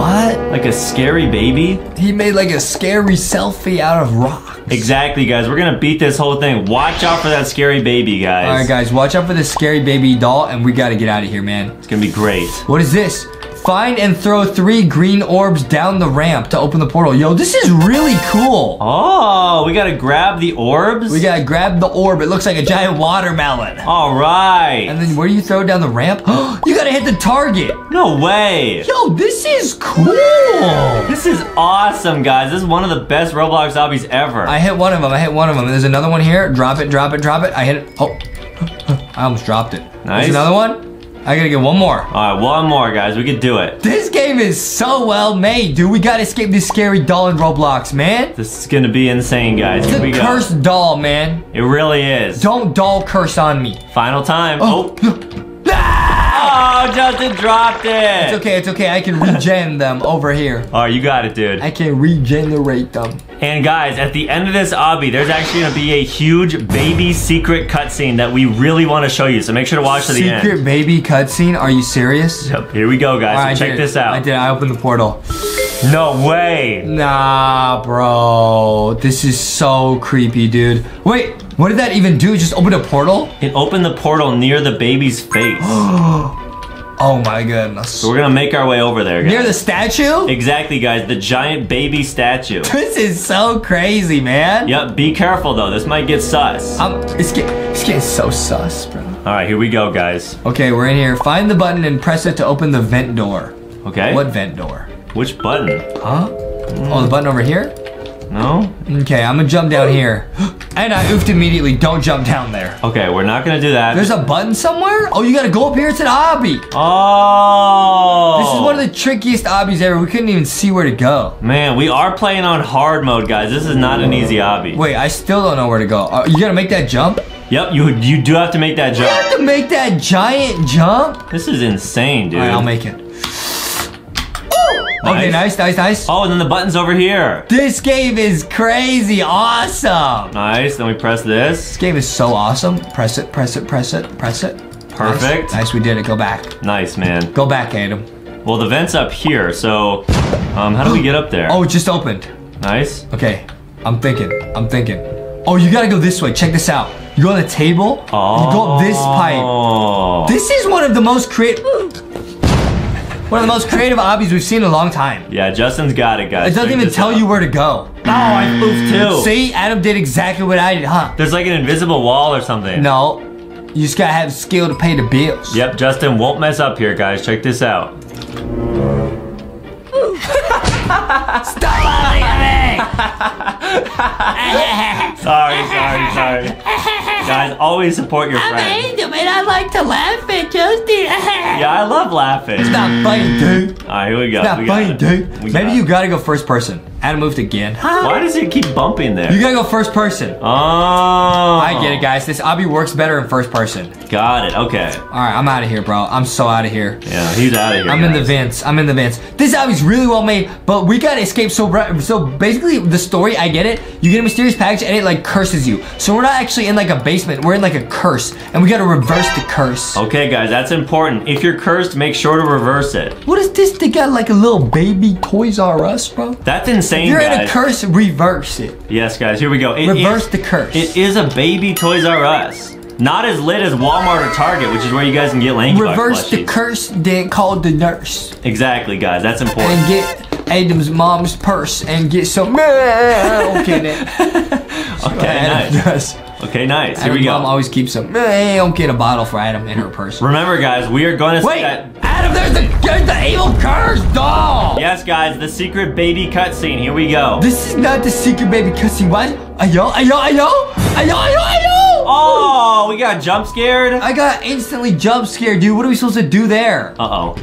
What? Like a scary baby? He made like a scary selfie out of rock. Exactly, guys. We're gonna beat this whole thing. Watch out for that scary baby, guys. All right, guys, watch out for this scary baby doll, and we gotta get out of here, man. It's gonna be great. What is this? Find and throw three green orbs down the ramp to open the portal. Yo, this is really cool. Oh, we gotta grab the orbs? We gotta grab the orb. It looks like a giant watermelon. All right. And then where do you throw down the ramp? you gotta hit the target. No way. Yo, this is cool. This is awesome, guys. This is one of the best Roblox obbies ever. I hit one of them. I hit one of them. There's another one here. Drop it, drop it, drop it. I hit it. Oh, I almost dropped it. Nice. There's another one. I gotta get one more. All right, one more, guys. We could do it. This game is so well made, dude. We gotta escape this scary doll in Roblox, man. This is gonna be insane, guys. It's Here we a go. cursed doll, man. It really is. Don't doll curse on me. Final time. Oh. Ah! Oh, Justin dropped it. It's okay, it's okay. I can regen them over here. All right, you got it, dude. I can regenerate them. And guys, at the end of this obby, there's actually gonna be a huge baby secret cutscene that we really want to show you. So make sure to watch to the Secret end. baby cutscene? Are you serious? Yep, here we go, guys. Right, so check this out. I did. I opened the portal. No way. Nah, bro. This is so creepy, dude. Wait, what did that even do? Just open a portal? It opened the portal near the baby's face. Oh my goodness. so we're gonna make our way over there, guys. Near the statue? Exactly, guys. The giant baby statue. This is so crazy, man. Yep, be careful though. This might get sus. I'm, it's, get, it's getting so sus, bro. All right, here we go, guys. Okay, we're in here. Find the button and press it to open the vent door. Okay. What vent door? Which button? Huh? Oh, the button over here? No? Okay, I'm gonna jump down here. And I oofed immediately. Don't jump down there. Okay, we're not gonna do that. There's a button somewhere? Oh, you gotta go up here to the obby. oh! This is one of the trickiest obbies ever. We couldn't even see where to go. Man, we are playing on hard mode, guys. This is not an easy obby. Wait, I still don't know where to go. Uh, you gotta make that jump? Yep, you you do have to make that jump. You have to make that giant jump? This is insane, dude. Alright, I'll make it. Okay, nice, nice, nice. Oh, and then the button's over here. This game is crazy awesome. Nice. Then we press this. This game is so awesome. Press it, press it, press it, press it. Perfect. Nice, nice we did it. Go back. Nice, man. Go back, Adam. Well, the vent's up here, so um, how do we get up there? Oh, it just opened. nice. Okay, I'm thinking. I'm thinking. Oh, you gotta go this way. Check this out. You go on the table. Oh. You go up this pipe. This is one of the most creative. One of the most creative obbies we've seen in a long time. Yeah, Justin's got it, guys. It doesn't Check even tell out. you where to go. Oh, I moved too. See, Adam did exactly what I did, huh? There's like an invisible wall or something. No, you just gotta have skill to pay the bills. Yep, Justin won't mess up here, guys. Check this out. Stop laughing at Sorry, sorry, sorry. guys, always support your friends. him and I like to laugh at Justin. Yeah, I love laughing. It's not funny, dude. All right, here we go. It's not we got funny, dude. Maybe got you gotta go first person. Adam moved again. Why does it keep bumping there? You gotta go first person. oh. I get it, guys. This obby works better in first person. Got it. Okay. All right, I'm out of here, bro. I'm so out of here. Yeah, he's out of here. I'm in the vents. I'm in the vents. This obby's really well made, but we gotta escape so so basically the story, I get it. You get a mysterious package and it like curses you. So we're not actually in like a basement. We're in like a curse, and we gotta reverse the curse. Okay, guys, that's important. If you're cursed, make sure to reverse it. What is this? They got like a little baby Toys R Us, bro. That's insane, If you're in guys. a curse, reverse it. yes, guys, here we go. It Reverse is- the curse. It is a baby Toys R Us. Not as lit as Walmart or Target, which is where you guys can get Lanky Reverse the curse, then call the nurse. Exactly, guys. That's important. and get Adam's mom's purse and get some milk in it. Okay, nice. does. Okay, nice. Here we go. mom always keeps some milk in a bottle for Adam in her purse. Remember, guys, we are going to Wait. Adam, there's the, there's the evil curse doll. Yes, guys, the secret baby cutscene. Here we go. This is not the secret baby cussy. What? Ayo, ayo, ayo, ayo, ayo, ayo. Oh, we got jump scared. I got instantly jump scared, dude. What are we supposed to do there? Uh oh,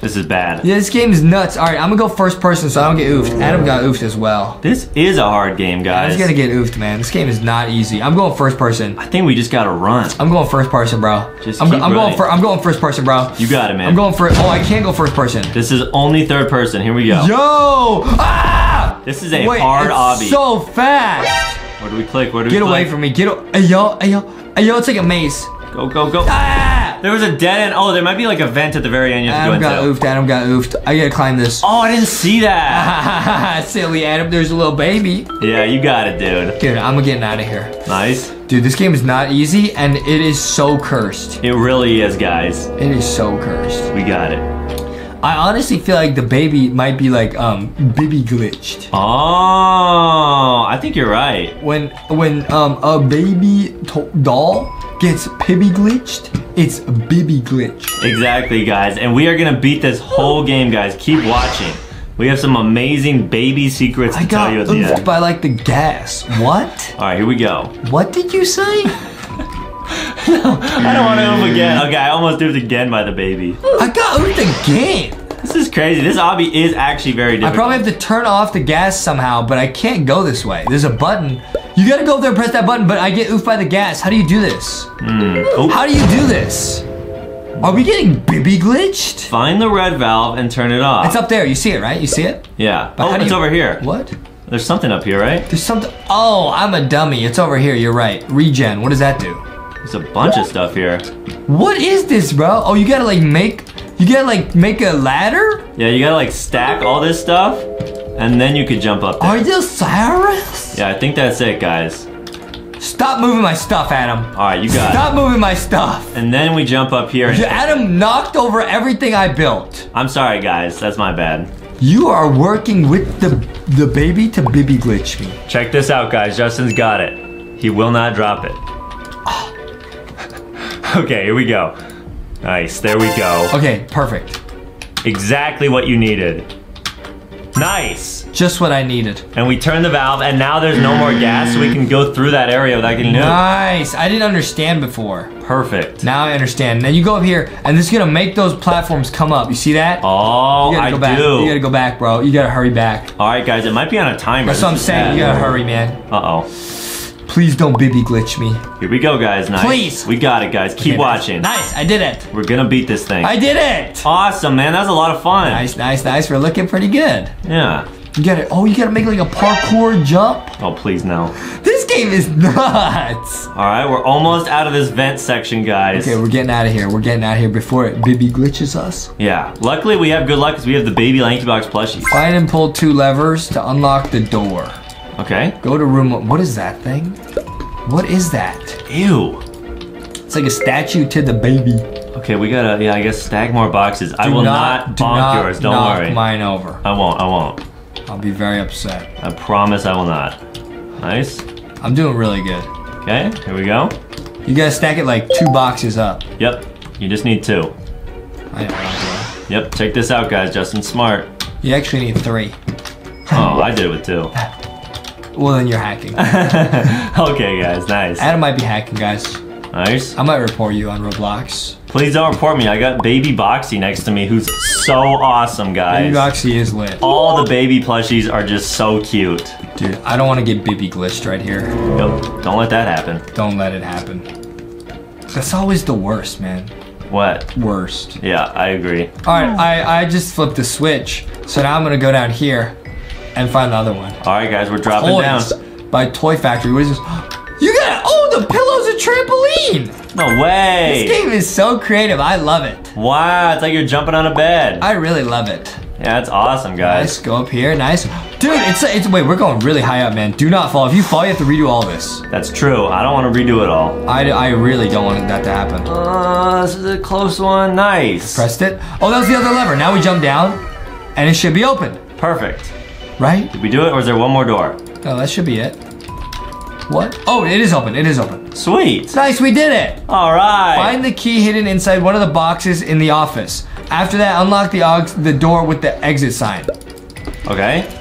this is bad. Yeah, this game is nuts. All right, I'm gonna go first person so I don't get oofed. Adam got oofed as well. This is a hard game, guys. Adam's gonna get oofed, man. This game is not easy. I'm going first person. I think we just gotta run. I'm going first person, bro. Just I'm, I'm going for. I'm going first person, bro. You got it, man. I'm going for. Oh, I can't go first person. This is only third person. Here we go. Yo! Ah! This is a Wait, hard obby. so fast. Where do we click? Where do we Get click? away from me. Get. a- Ayo, ayo, ayo! It's like a maze. Go, go, go. Ah! There was a dead end. Oh, there might be like a vent at the very end you have to Adam go got into. oofed. Adam got oofed. I gotta climb this. Oh, I didn't see that. Silly Adam. There's a little baby. yeah, you got it, dude. Dude, I'm getting out of here. Nice. Dude, this game is not easy, and it is so cursed. It really is, guys. It is so cursed. We got it. I honestly feel like the baby might be like um baby glitched. Oh, I think you're right. When when um a baby to- doll gets pibby glitched, it's bibby glitched. Exactly, guys. And we are gonna beat this whole game, guys. Keep watching. We have some amazing baby secrets to I tell you at the end. by like the gas. What? All right, here we go. What did you say? I don't want to oof again. Okay, I almost oofed again by the baby. I got oofed again. This is crazy. This obby is actually very difficult. I probably have to turn off the gas somehow, but I can't go this way. There's a button. You gotta go up there and press that button, but I get oofed by the gas. How do you do this? Oh, How do you do this? Are we getting bibby glitched? find the red valve and turn it off. It's up there. You see it, right? You see it? Yeah. But oh, it's you- over here. What? There's something up here, right? There's something. Oh, I'm a dummy. It's over here. You're right. Regen. What does that do? There's a bunch of stuff here. What is this, bro? Oh, you gotta like make. You gotta like make a ladder? Yeah, you gotta like stack all this stuff, and then you could jump up there. Are you Cyrus? Yeah, I think that's it, guys. Stop moving my stuff, Adam. All right, you got Stop moving my stuff. And then we jump up here. And Adam knocked over everything I built. I'm sorry, guys. That's my bad. You are working with the the baby to bibby glitch me. Check this out, guys. Justin's got it. He will not drop it. Okay, here we go. Nice. There we go. Okay, perfect. Exactly what you needed. Nice. Just what I needed. And we turn the valve, and now there's no more gas, so we can go through that area without getting nuked. Nice. I didn't understand before. Perfect. Now I understand. Now you go up here, and this is gonna make those platforms come up. You see that? Oh, you gotta I go back. do. You gotta go back, bro. You gotta hurry back. All right, guys, it might be on a timer. That's This what I'm saying. bad. You gotta hurry, man. Uh-oh. Please don't Bibby glitch me. Here we go, guys. Nice. Please. We got it, guys. Keep Okay, watching. Nice. I did it. We're gonna beat this thing. I did it. awesome, man. That was a lot of fun. Nice, nice, nice. We're looking pretty good. Yeah. You gotta. Oh, you gotta make like a parkour jump. Oh, please, no. This game is nuts. All right, we're almost out of this vent section, guys. Okay, we're getting out of here. We're getting out of here before it Bibby glitches us. Yeah. Luckily, we have good luck because we have the baby Lanky Box plushies. Find and pull two levers to unlock the door. Okay. Go to room. What is that thing? What is that? Ew. It's like a statue to the baby. Okay, we gotta, yeah, I guess stack more boxes. I will not, do bonk not yours. Don't knock worry. mine over. I won't. I won't. I'll be very upset. I promise I will not. Nice. I'm doing really good. Okay, here we go. You gotta stack it like two boxes up. Yep. You just need two. Yep. Check this out, guys. Justin Smart. You actually need three. Oh, I did it with two. Well, then you're hacking. Okay, guys. Nice. Adam might be hacking, guys. Nice. I might report you on Roblox. Please don't report me. I got Baby Boxy next to me, who's so awesome, guys. Baby Boxy is lit. All the baby plushies are just so cute. Dude, I don't want to get Bibby glitched right here. Nope. Don't let that happen. Don't let it happen. That's always the worst, man. What? Worst. Yeah, I agree. All right, I, I just flipped the switch. So now I'm gonna go down here and find the other one. All right, guys, we're dropping Toys down. by Toy Factory. What is this? You got oh the pillow's a trampoline. No way. This game is so creative. I love it. Wow, it's like you're jumping on a bed. I really love it. Yeah, that's awesome, guys. Nice. Go up here. Nice. Dude, it's it's wait. We're going really high up, man. Do not fall. If you fall, you have to redo all this. That's true. I don't want to redo it all. I, I really don't want that to happen. Uh, this is a close one. Nice. Pressed it. Oh, that was the other lever. Now we jump down, and it should be open, Perfect. Right? Did we do it, or is there one more door? No, that should be it. What? Oh, it is open. It is open. Sweet. Nice, we did it. All right. Find the key hidden inside one of the boxes in the office. After that, unlock the the door with the exit sign. Okay.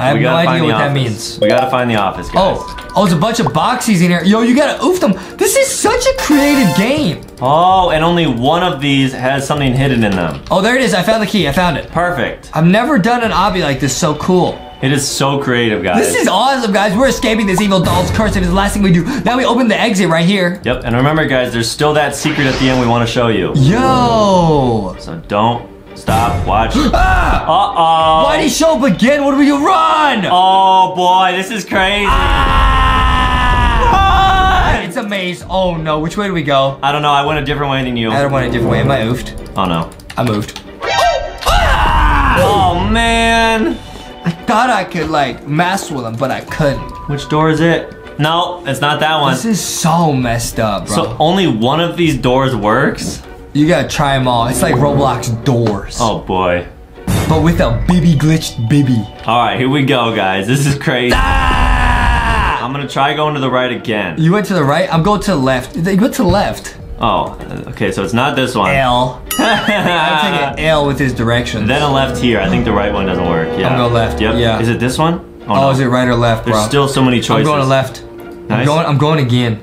I have no idea what that means. We gotta find the office, guys. Oh, oh, there's a bunch of boxies in here. Yo, you gotta oof them. This is such a creative game. Oh, and only one of these has something hidden in them. Oh, there it is. I found the key. I found it. Perfect. I've never done an obby like this. So cool. It is so creative, guys. This is awesome, guys. We're escaping this evil doll's curse. It is the last thing we do. Now we open the exit right here. Yep, and remember, guys, there's still that secret at the end we want to show you. Yo. So don't stop, watch. Ah! Uh-oh. Why'd he show up again? What do we do? Run! Oh, boy, this is crazy. Ah! It's a maze. Oh no, which way do we go? I don't know, I went a different way than you. I don't want a different way. Am I oofed? Oh, no. I moved. Oh, man. I thought I could like mess with him, but I couldn't. Which door is it? No, it's not that one. This is so messed up, bro. So only one of these doors works? You gotta try them all. It's like Roblox doors, Oh, boy. but with a bibby glitched bibby. All right, here we go, guys. This is crazy. Ah! I'm gonna try going to the right again. You went to the right. I'm going to the left. You went to the left. Oh, okay, so it's not this one. L. I'm taking L with his directions. Then a left here. I think the right one doesn't work. Yeah. I'm going left, Yep. yeah. Is it this one? oh, no. is it right or left, There's bro? still so many choices. I'm going to left. I'm going. I'm going again.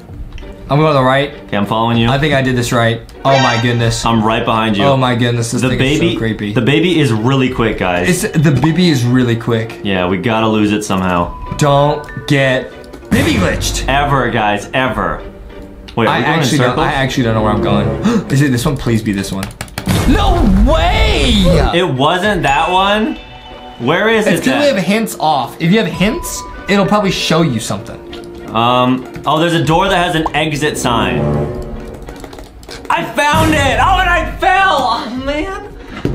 I'm going to the right. Okay, I'm following you. I think I did this right. Oh my goodness. I'm right behind you. Oh my goodness. This the thing baby. is so creepy. The baby is really quick, guys. it's the bibby is really quick. yeah, we gotta lose it somehow. Don't get baby glitched. Ever, guys, ever. Wait, are I we going actually in don't. I actually don't know where I'm going. is it this one? Please be this one. No way! It wasn't that one. Where is it's it? because we then? have hints off. If you have hints, it'll probably show you something. Um. Oh, there's a door that has an exit sign. I found it. Oh, and I fell. Oh man.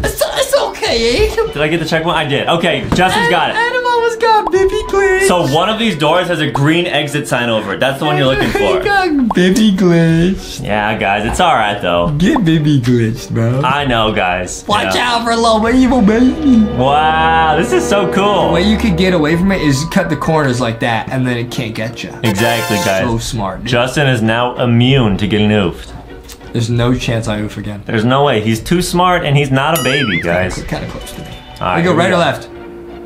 It's, it's okay. Did I get the checkpoint? I did. Okay, Justin's got it. Adam almost got bibby glitched. So one of these doors has a green exit sign over it. That's the one you're looking He for. got bibby glitched. Yeah, guys, it's all right though. Get bibby glitched, bro. I know, guys. Watch Yeah. out for little evil baby. Wow, this is so cool. The way you could get away from it is cut the corners like that, and then it can't get you. Exactly, guys. So smart. Dude. Justin is now immune to getting oofed. There's no chance I oof again. There's no way. He's too smart and he's not a baby, guys. Kind of close to me. All right, I go right go. or left.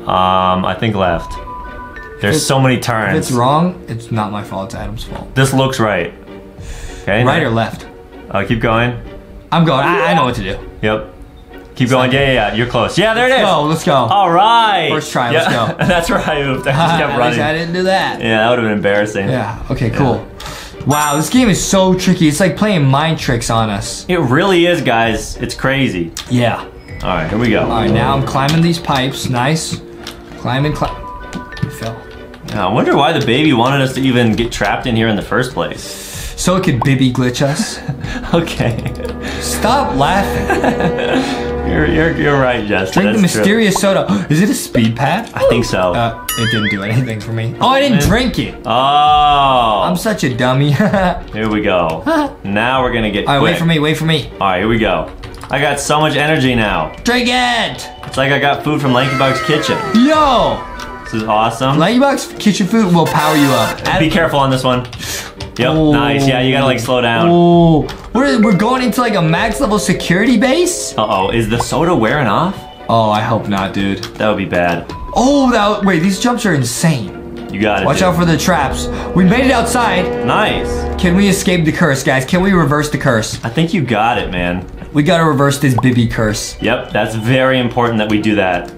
Um, I think left. There's so many turns. If it's wrong, it's not my fault. It's Adam's fault. This looks right. Okay. Right or left? Uh, keep going. I'm going. I, I know what to do. Yep. Keep going. Yeah, yeah, yeah. You're close. Yeah, there it is. Go. Let's go. All right. First try, let's Yeah, go. That's right. I oofed. I just kept running. I didn't do that. Yeah, that would have been embarrassing. Yeah. Okay. Cool. Wow, this game is so tricky. It's like playing mind tricks on us. It really is, guys. It's crazy. Yeah. All right, here we go. All right, now I'm climbing these pipes. Nice. Climbing, climb. Fell. I wonder why the baby wanted us to even get trapped in here in the first place. So it could Bibby glitch us. Okay. Stop laughing. You're, you're, you're right, Justin. Drink the That's true. mysterious soda. Is it a speed pad? I think so. Uh, it didn't do anything for me. Oh, I didn't drink it. oh. I'm such a dummy. Here we go. now we're gonna get right, quick. wait for me. Wait for me. All right, here we go. I got so much energy now. Drink it. It's like I got food from LankyBox Kitchen. Yo, This is awesome. LankyBox kitchen food will power you up. Be careful on this one. Yep, nice. Yeah, you gotta like slow down. Oh, we're, we're going into like a max level security base. Uh oh, is the soda wearing off? Oh, I hope not, dude. That would be bad. Oh, that wait, these jumps are insane. You got it. Watch dude. out for the traps. We made it outside. Nice. Can we escape the curse, guys? Can we reverse the curse? I think you got it, man. We gotta reverse this Bibby curse. Yep, that's very important that we do that.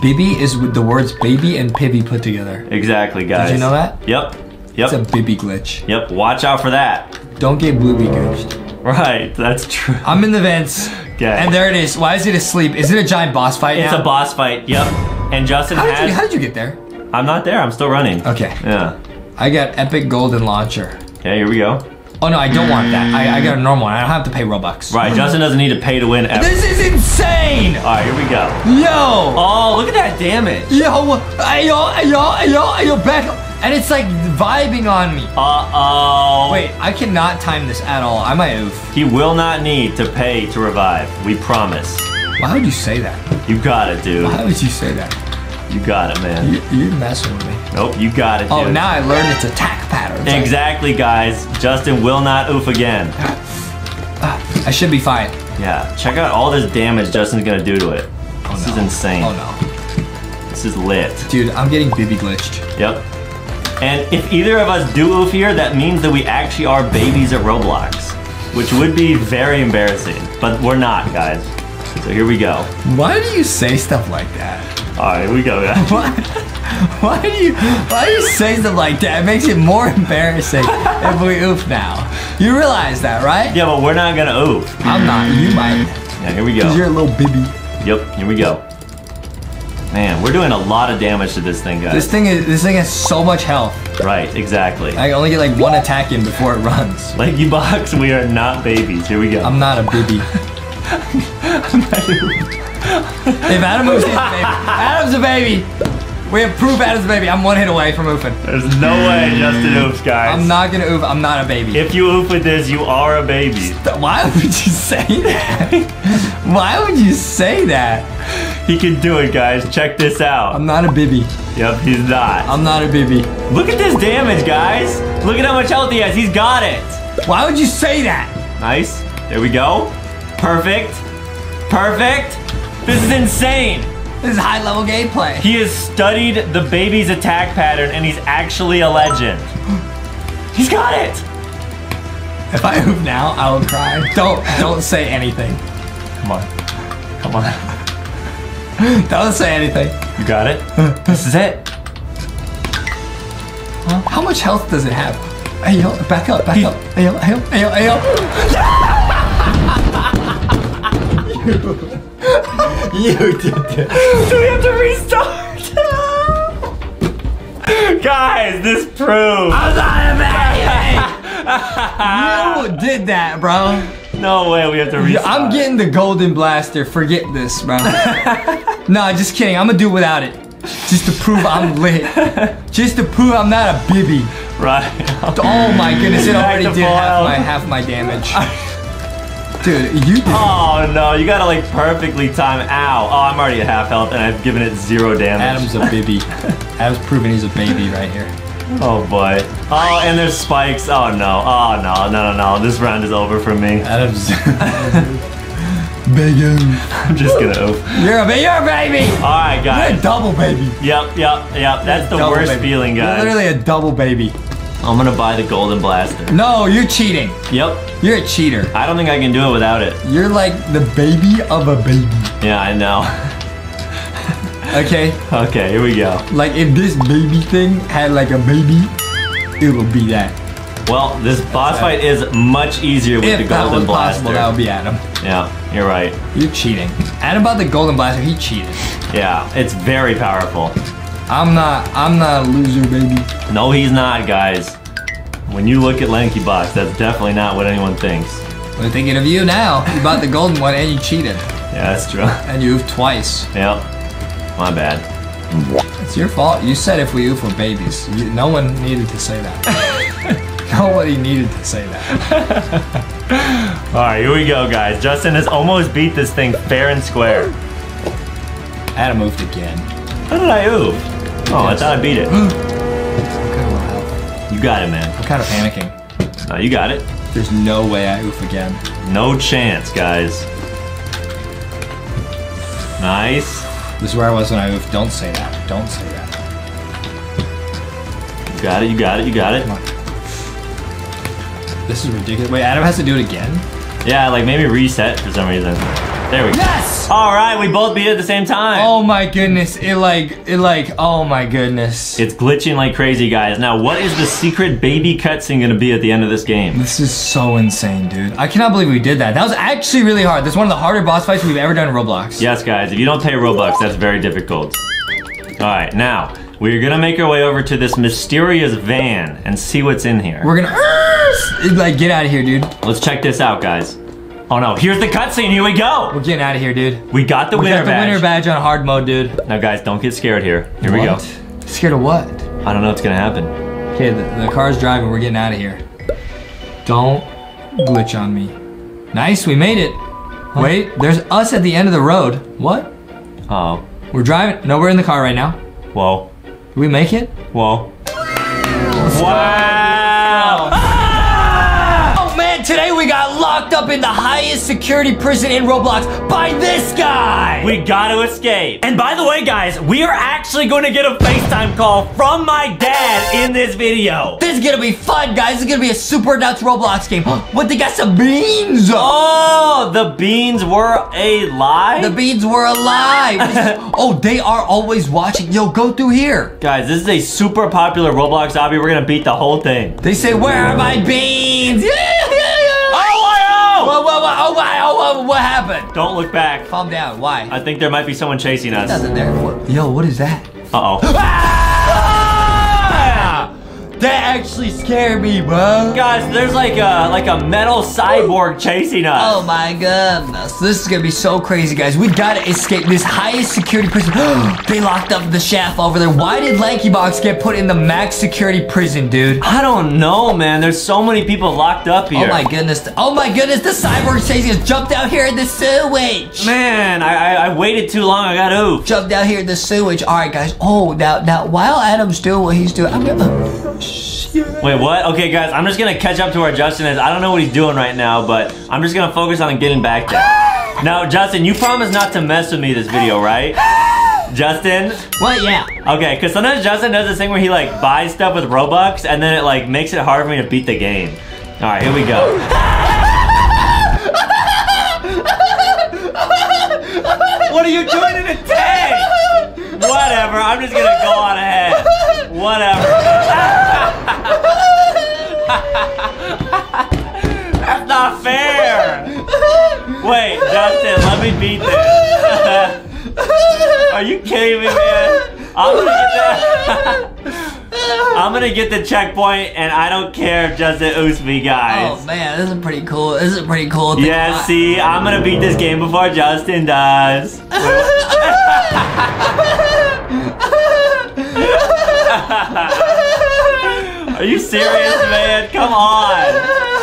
Bibby is with the words baby and Pibby put together. Exactly, guys. Did you know that? Yep. It's a Yep. Bibby glitch. Yep. Watch out for that. Don't get booby gooched. Right, that's true. I'm in the vents. Okay. And there it is. Why is it asleep? Is it a giant boss fight It's now? a boss fight. Yep. And Justin How did, has. you, how did you get there? I'm not there. I'm still running. Okay. Yeah. I got epic golden launcher. Okay, here we go. Oh no, I don't want that. I, I got a normal one. I don't have to pay Robux. Right, Justin doesn't need to pay to win ever. This is insane! All right, here we go. Yo! Oh, look at that damage. Yo! Ayo! Ayo! Ayo! Ayo! Back up! And it's like vibing on me. Uh oh. Wait, I cannot time this at all. I might oof. He will not need to pay to revive. We promise. Why would you say that? You got it, dude. Why would you say that? You got it, man. You, you're messing with me. Nope, you got it, dude. Oh, now I learned its attack pattern. Exactly, guys. Justin will not oof again. I should be fine. Yeah, check out all this damage Justin's gonna do to it. this is insane. Oh no. This is lit. Dude, I'm getting Bibby glitched. Yep. And if either of us do oof here, that means that we actually are babies at Roblox, which would be very embarrassing. But we're not, guys. So here we go. Why do you say stuff like that? All right, here we go, guys. Why, why do you why do you say stuff like that? It makes it more embarrassing if we oof now. You realize that, right? Yeah, but we're not gonna oof. I'm not. You might. Yeah, here we go. Cause you're a little Bibby. Yep, here we go. Man, we're doing a lot of damage to this thing, guys. This thing is this thing has so much health. Right, exactly. I only get like one attack in before it runs. Lanky Box, we are not babies. Here we go. I'm not a baby. if Adam moves, he's a baby. Adam's a baby. We have proof Adam's a baby. I'm one hit away from oofing. There's no way Justin oofs, guys. I'm not gonna oof. I'm not a baby. If you oof with this, you are a baby. Why would you say that? Why would you say that? He can do it, guys. Check this out. I'm not a Bibby. yep, he's not. I'm not a Bibby. Look at this damage, guys. Look at how much health he has. He's got it. Why would you say that? Nice. There we go. Perfect. Perfect. This is insane. This is high level gameplay. He has studied the baby's attack pattern and he's actually a legend. He's got it. If I move now, I will cry. Don't don't say anything. Come on. Come on. Don't say anything. You got it? this is it. How much health does it have? Hey yo, back up, back up. Hey yo, hey yo, hey yo, hey yo. you did this. Do we have to restart? Guys, this proves. I'm not a baby. you did that, bro. No way we have to restart. I'm getting the golden blaster. Forget this, bro. nah, just kidding. I'm gonna do without it. Just to prove I'm lit. Just to prove I'm not a bibby. Right. Oh my goodness, it already did half my half my damage. Dude, you did. Oh no, you gotta like perfectly time. Ow. Oh, I'm already at half health and I've given it zero damage. Adam's a bibby. Adam's proving he's a baby right here. Oh boy. Oh, and there's spikes. Oh no. Oh no. No, no, no. This round is over for me. Adam's. Big oof. I'm just gonna oof. You're a, ba- you're a baby. All right, guys. You're a double baby. Yep, yep, yep. That's the worst baby. feeling, You're guys. literally a double baby. I'm gonna buy the golden blaster. No, you're cheating. Yep. You're a cheater. I don't think I can do it without it. You're like the baby of a baby. Yeah, I know. Okay? okay, here we go. Like if this baby thing had like a baby, it would be that. Well, this boss fight is much easier with If the that golden was blaster. possible, that would be Adam. Yeah, you're right. You're cheating. Adam about the golden blaster, he cheated. Yeah, it's very powerful. I'm not. I'm not a loser, baby. No, he's not, guys. When you look at Lanky Box, that's definitely not what anyone thinks. We're thinking of you now. You bought the golden one and you cheated, Yeah, that's true. and you oofed twice. yep. My bad. It's your fault. You said if we oof, we're babies. You, no one needed to say that. Nobody needed to say that. All right, here we go, guys. Justin has almost beat this thing fair and square. Adam oofed again. How did I oof? Oh, I thought I beat it. You got it, man. I'm kind of panicking. No, you got it. There's no way I oof again. No chance, guys. Nice. This is where I was when I oofed. Don't say that. Don't say that. You got it, you got it, you got it. Come on. This is ridiculous. Wait, Adam has to do it again? Yeah, like maybe reset for some reason. There we go. Yes! All right, we both beat it at the same time. Oh my goodness. It like, it like, oh my goodness. It's glitching like crazy, guys. Now, what is the secret baby cutscene gonna be at the end of this game? This is so insane, dude. I cannot believe we did that. That was actually really hard. That's one of the harder boss fights we've ever done in Roblox. Yes, guys, if you don't pay Robux, that's very difficult. All right, now, we're gonna make our way over to this mysterious van and see what's in here. We're gonna, like, get out of here, dude. Let's check this out, guys. Oh no, here's the cutscene, here we go! We're getting out of here, dude. We got the We winner got the badge. winner badge on hard mode, dude. Now, guys, don't get scared here. Here we What? Scared of what? I don't know what's gonna happen. Okay, the, the car's driving. We're getting out of here. Don't glitch on me. Nice, we made it. Wait, there's us at the end of the road. What? Oh, We're driving. No, we're in the car right now. whoa, Did we make it? whoa. Wow! Up in the highest security prison in Roblox by this guy. We gotta escape. And by the way, guys, we are actually going to get a FaceTime call from my dad in this video. this is gonna be fun, guys. This is gonna be a super nuts Roblox game. What they got some beans? Oh, the beans were a lie? The beans were alive. This is- oh, they are always watching. Yo, go through here. Guys, this is a super popular Roblox obby. We're gonna beat the whole thing. They say, "Where are my beans?" Yeah, yeah, yeah. Oh, What, what, what, oh, oh, what, what happened? Don't look back. Calm down. Why? I think there might be someone chasing us. Nothing there. What? Yo, what is that? Uh-oh. Ah! That actually scared me, bro. Guys, there's like a like a metal cyborg chasing us. Oh my goodness. This is gonna be so crazy, guys. We gotta escape this highest security prison. they locked up the shaft over there. Why did Lanky Box get put in the max security prison, dude? I don't know, man. There's so many people locked up oh here. Oh my goodness. Oh my goodness, the cyborg chasing us. jumped out here in the sewage. Man, I, I, I waited too long. I got oofed. Jump down here in the sewage. All right, guys. Oh, now, now, while Adam's doing what he's doing, I'm gonna. Shit. Wait, what? Okay, guys, I'm just gonna catch up to where Justin is. I don't know what he's doing right now, but I'm just gonna focus on getting back there. now, Justin, you promised not to mess with me this video, right? Justin? What? Yeah. Okay, because sometimes Justin does this thing where he like buys stuff with Robux and then it like makes it hard for me to beat the game. All right, here we go. what are you doing in a tank? Whatever, I'm just gonna go on ahead. Whatever. That's not fair. Wait, Justin, let me beat this. Are you kidding me, man? I'm gonna get that. I'm gonna get the checkpoint, and I don't care if Justin oops me, guys. Oh man, this is pretty cool. This is pretty cool. thing. yeah, see, I'm gonna beat this game before Justin does. Are you serious, man? Come on.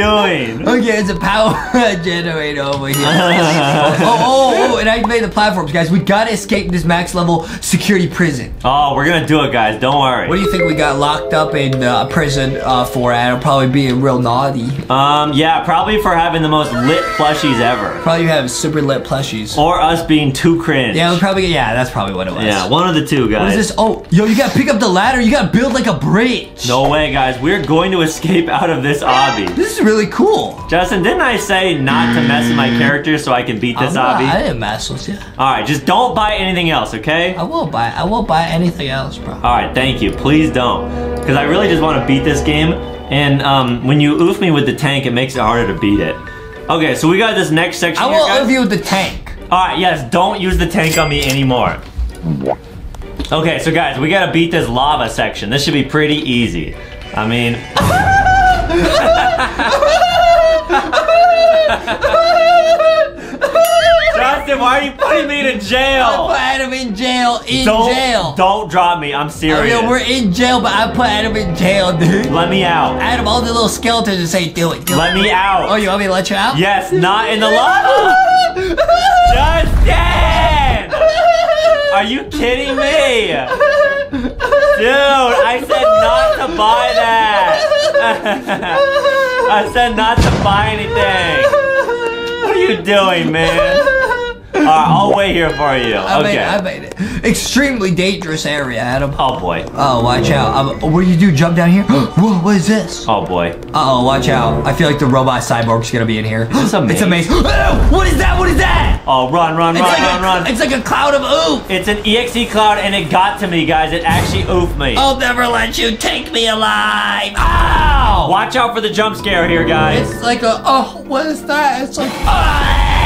What doing? Okay, it's a power generator over here. oh, oh, oh, and I made the platforms, guys. We gotta escape this max level security prison. Oh, we're gonna do it, guys. Don't worry. What do you think we got locked up in uh, prison uh, for, Adam? Probably being real naughty. Um, yeah, probably for having the most lit plushies ever. Probably have super lit plushies. Or us being too cringe. Yeah, probably, yeah, that's probably what it was. Yeah, one of the two, guys. is this? Oh, yo, you gotta pick up the ladder. You gotta build like a bridge. No way, guys. We're going to escape out of this obby. This is really cool. Justin, didn't I say not to mess with my character so I can beat this I didn't mess with you. All right, just don't buy anything else, okay? I won't buy. I won't buy anything else, bro. All right, thank you. Please don't, because I really just want to beat this game. And um, when you oof me with the tank, it makes it harder to beat it. Okay, so we got this next section. I here, will guys. overview with the tank. All right, yes, don't use the tank on me anymore. Okay, so guys, we gotta beat this lava section. This should be pretty easy. I mean, Justin, why are you putting me to jail? I put? Adam in jail. In Don't, jail. don't drop me. I'm I serious. mean, we're in jail, but I put Adam in jail, dude. Let me out. Adam, all the little skeletons just say, "Do it, do Let it." me out. Oh, you want me to let you out? Yes, not in the lava. Justin! Are you kidding me? Dude, I said not to buy that. I said not to buy anything. What are you doing, man? Alright, I'll wait here for you. I made it. I made it. Extremely dangerous area, Adam. Oh boy. Oh, watch out. Um, what do you do? Jump down here? Whoa, what is this? Oh boy. Uh oh, watch out. I feel like the robot cyborg's gonna be in here. this a It's maze? amazing. what is that? What is that? Oh, run, run, It's run, like run, a, run. It's like a cloud of oof. It's an EXE cloud and it got to me, guys. It actually oofed me. I'll never let you take me alive. Ow! Watch out for the jump scare here, guys. It's like a oh, what is that? It's like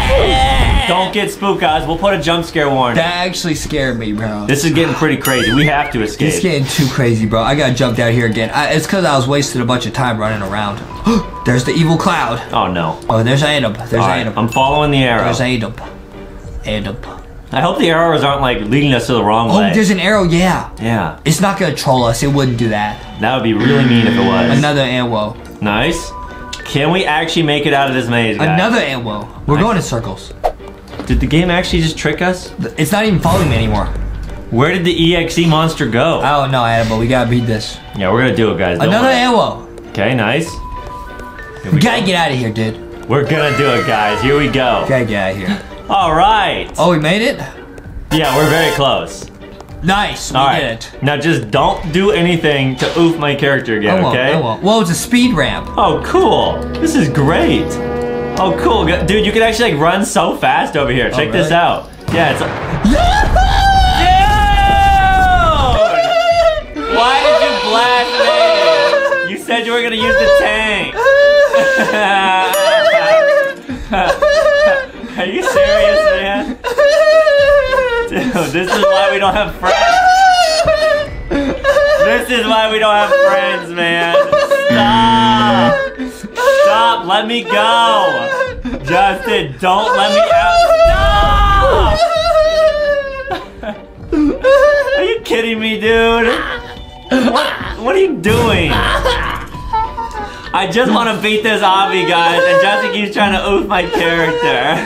Don't get spooked, guys. We'll put a jump scare warning. That actually scared me, bro. This is getting pretty crazy. We have to escape. It's getting too crazy, bro. I gotta jump down here again. I, it's because I was wasting a bunch of time running around. there's the evil cloud. Oh no. Oh, there's Adam. There's right, Adam. I'm following the arrow. There's Adam. Adam. I hope the arrows aren't like leading us to the wrong Oh, way. there's an arrow. Yeah. Yeah, It's not gonna troll us. It wouldn't do that. that would be really mean if it was. Another arrow. Nice. Can we actually make it out of this maze, guys? Another arrow. We're Nice. going in circles. Did the game actually just trick us? It's not even following me anymore. Where did the EXE monster go? I don't know, Adam, but we gotta beat this. Yeah, we're gonna do it, guys. Don't Another arrow. Okay, nice. Here We gotta get out of here, dude. We're gonna do it, guys. Here we go. Gotta get out of here. All right. Oh, we made it? Yeah, we're very close. Nice. We All did it. Now just don't do anything to oof my character I again, won't. okay? I won't. Whoa, it's a speed ramp. Oh, cool. This is great. Oh, cool. Dude, you can actually like run so fast over here. Check oh, this Oh, really? out. Yeah, it's. Dude! Why did you blast me? You said you were gonna use the tank. Are you serious, man? This is why we don't have friends. This is why we don't have friends, man. Stop. Stop. Let me go. Justin, don't let me out. Stop. Are you kidding me, dude? What, what are you doing? I just want to beat this obby, guys, and Justin keeps trying to oof my character.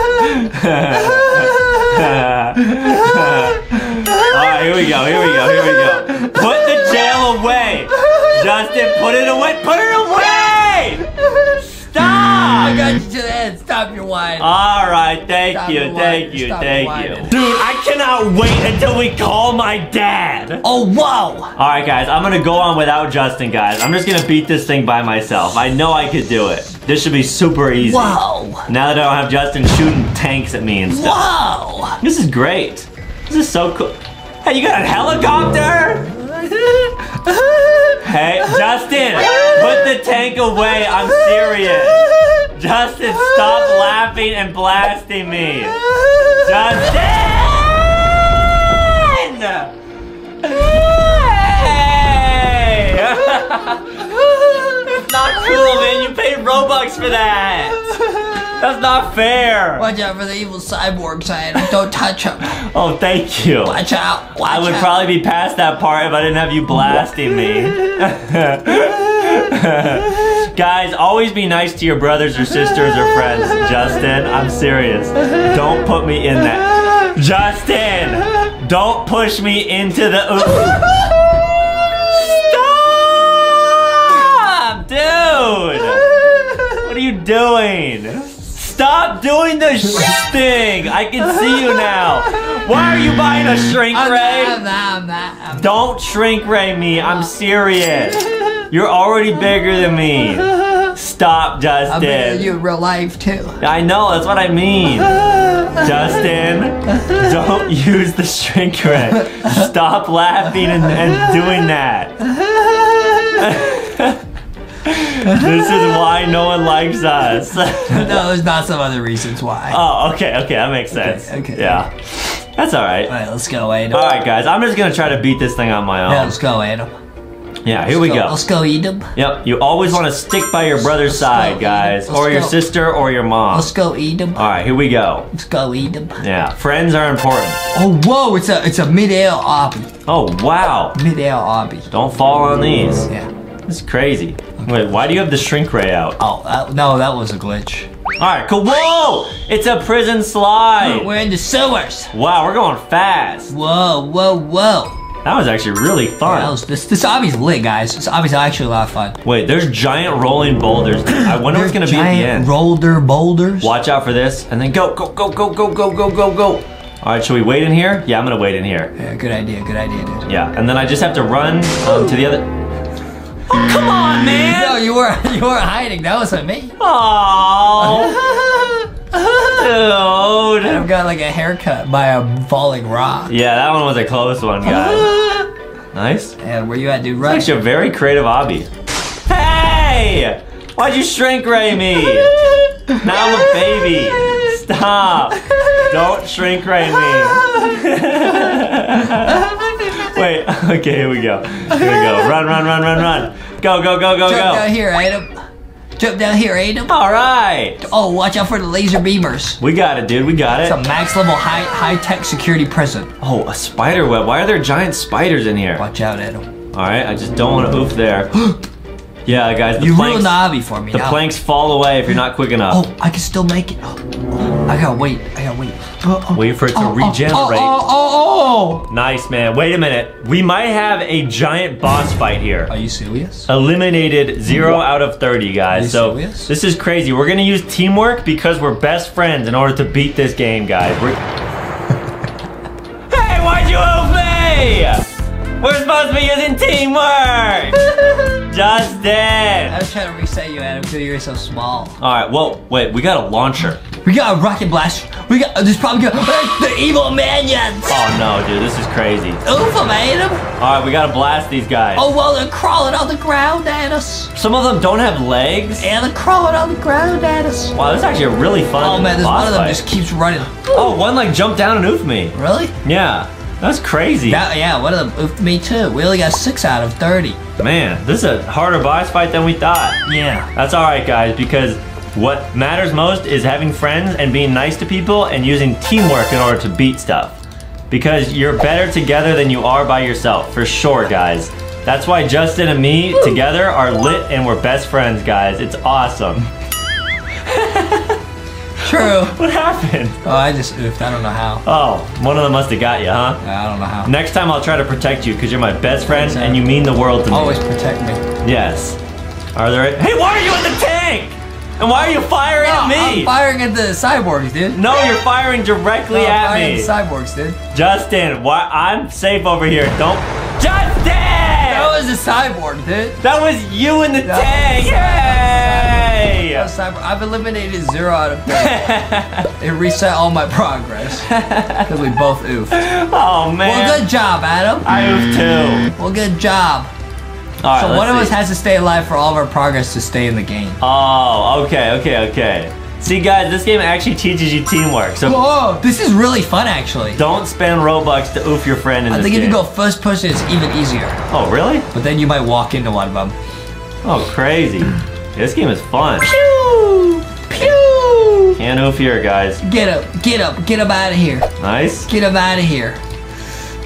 Alright, here we go, here we go, here we go. Put the jail away! Justin, put it away! Put it away! Stop! to the end. Stop your whining. Alright, thank Stop you, thank whining, you, stop thank you. whining. Dude, I cannot wait until we call my dad! oh, whoa. Alright, guys, I'm gonna go on without Justin, guys. I'm just gonna beat this thing by myself. I know I could do it. This should be super easy. Whoa. Now that I don't have Justin shooting tanks at me and stuff. Whoa. This is great. This is so cool. Hey, you got a helicopter? Hey, Justin, put the tank away. I'm serious. Justin, stop laughing and blasting me. Justin! Hey! Not cool, man. You paid Robux for that. That's not fair. Watch out for the evil cyborg Adam. Don't touch him. Oh, thank you. Watch out. Watch I would out. probably be past that part if I didn't have you blasting me. Guys, always be nice to your brothers or sisters or friends. Justin, I'm serious. Don't put me in that. Justin, don't push me into the. Stop, dude. What are you doing? Stop doing the sh- thing. I can see you now. Why are you buying a shrink I'm ray? not, I'm not, I'm not, I'm Don't shrink ray me. I'm serious. You're already bigger than me. Stop, I'm bigger than Justin. you in real life too. I know, that's what I mean. Justin, don't use the shrink ray. Stop laughing and, and doing that. this is why no one likes us. No, there's not some other reasons why. oh, okay, okay, that makes sense. okay. Yeah. That's alright. Alright, let's go, Adam. Alright, guys, I'm just gonna try to beat this thing on my own. Yeah, let's go, Adam. Yeah, here we go. Let's go eat them. Yep, you always want to stick by your brother's Let's side, guys, Let's or your go. sister or your mom. Let's go eat them. All right, here we go. Let's go eat them. Yeah, friends are important. Oh, whoa! It's a it's a mid-air obby. Oh, wow. Mid-air obby. Don't fall on these. Yeah. This is crazy. Wait, why do you have the shrink ray out? Oh, that, no, that was a glitch. All right, cool. Whoa! It's a prison slide. We're in the sewers. Wow, we're going fast. Whoa, whoa, whoa. That was actually really fun. was, this this obby's lit, guys. This obby's actually a lot of fun. Wait, there's giant rolling boulders. I wonder what's gonna be at the Giant end. Roller boulders. Watch out for this, and then go, go, go, go, go, go, go, go, go. All right, should we wait in here? Yeah, I'm gonna wait in here. Yeah, good idea. Good idea, dude. Yeah, and then I just have to run um, to the other. Oh, come on, man! No, you were you were hiding. That wasn't me. Oh, dude. I've got like a haircut by a falling rock. Yeah, that one was a close one, guys. Nice. And where you at, dude? Right. Actually, a very creative obby. Hey! Why'd you shrink ray me? Now I'm a baby. Stop. Don't shrink ray me. Wait, okay, here we go. Here we go. Run, run, run, run, run. Go, go, go, go, go. Jump down here, Adam. Jump down here, Adam. All right. Oh, watch out for the laser beamers. We got it, dude. We got it. It's a max level high high tech security prison. Oh, a spider web. Why are there giant spiders in here? Watch out, Adam. All right, I just don't want to oof there. yeah, guys, the You planks, ruined the obby for me. the now. planks fall away if you're not quick enough. Oh, I can still make it. Oh, I gotta wait. I gotta wait. Oh, oh, Wait for it to oh, regenerate. Oh, oh, oh, Nice, man. Wait a minute. We might have a giant boss fight here. Are you serious? Eliminated 0 out of 30, guys. you So serious? this is crazy. We're going to use teamwork because we're best friends in order to beat this game, guys. We're... hey, why'd you oof me? We're supposed to be using teamwork. Justin. I was trying to reset you, Adam, because you're so small. All right, well, wait, we got a launcher. We got a rocket blast. We got. Uh, there's probably got the evil minions. Oh no, dude, this is crazy. oof Oof 'em, Adam. All right, we gotta blast these guys. Oh well, they're crawling on the ground at us. Some of them don't have legs. And they're crawling on the ground at us. Wow, this is actually a really fun Oh man, this one of them fight. just keeps running. Oh, one like jumped down and oofed me. Really? Yeah, that's crazy. That, yeah, one of them me too. We only got six out of thirty. Man, this is a harder boss fight than we thought. Yeah. That's all right, guys, because what matters most is having friends and being nice to people and using teamwork in order to beat stuff. Because you're better together than you are by yourself, for sure, guys. That's why Justin and me together are lit and we're best friends, guys. It's awesome. True. What happened? Oh, I just oofed. I don't know how. Oh, one of them must have got you, huh? I don't know how. Next time I'll try to protect you because you're my best friend and you mean the world to me. Always protect me. Yes. Are there? Hey, why are you in the tank? And why are you firing at me? I'm firing at the cyborgs, dude. no, you're firing directly No, I'm at firing me. at the cyborgs, dude. Justin, why? I'm safe over here. Don't. Justin! That was a cyborg, dude. That was you in the That tank. was- That was cyborg. I've eliminated zero out of 30. it reset all my progress. Because we both oofed. oh man. Well, good job, Adam. I oofed too. Well, good job. All right, So one of us has to stay alive for all of our progress to stay in the game. Oh, okay, okay, okay. See, guys, this game actually teaches you teamwork. So Whoa, this is really fun, actually. don't spend Robux to oof your friend in I this think if you go first person, it's even easier. Oh, really? But then you might walk into one of them. Oh, crazy. This game is fun. Pew! Pew! Can't oof here, guys. Get up, get up, get up out of here. Nice. Get up out of here.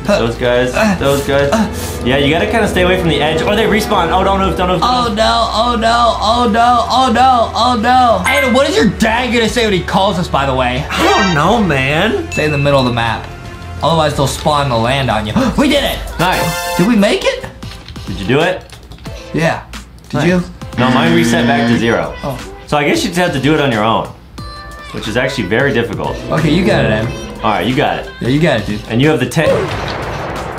Those guys, uh, those guys. Uh. Yeah, you gotta kind of stay away from the edge, or they respawn. Oh, don't move, don't move. Oh no, oh no, oh no, oh no, oh no. And what is your dad gonna say when he calls us, by the way? I don't know, man. Stay in the middle of the map. Otherwise, they'll spawn the land on you. we did it! Nice. Did we make it? Did you do it? Yeah. Did Nice. you? No, mine reset back to zero. Oh. So I guess you just have to do it on your own, which is actually very difficult. Okay, you got it, Em. All right, you got it. Yeah, you got it, dude. And you have the ten.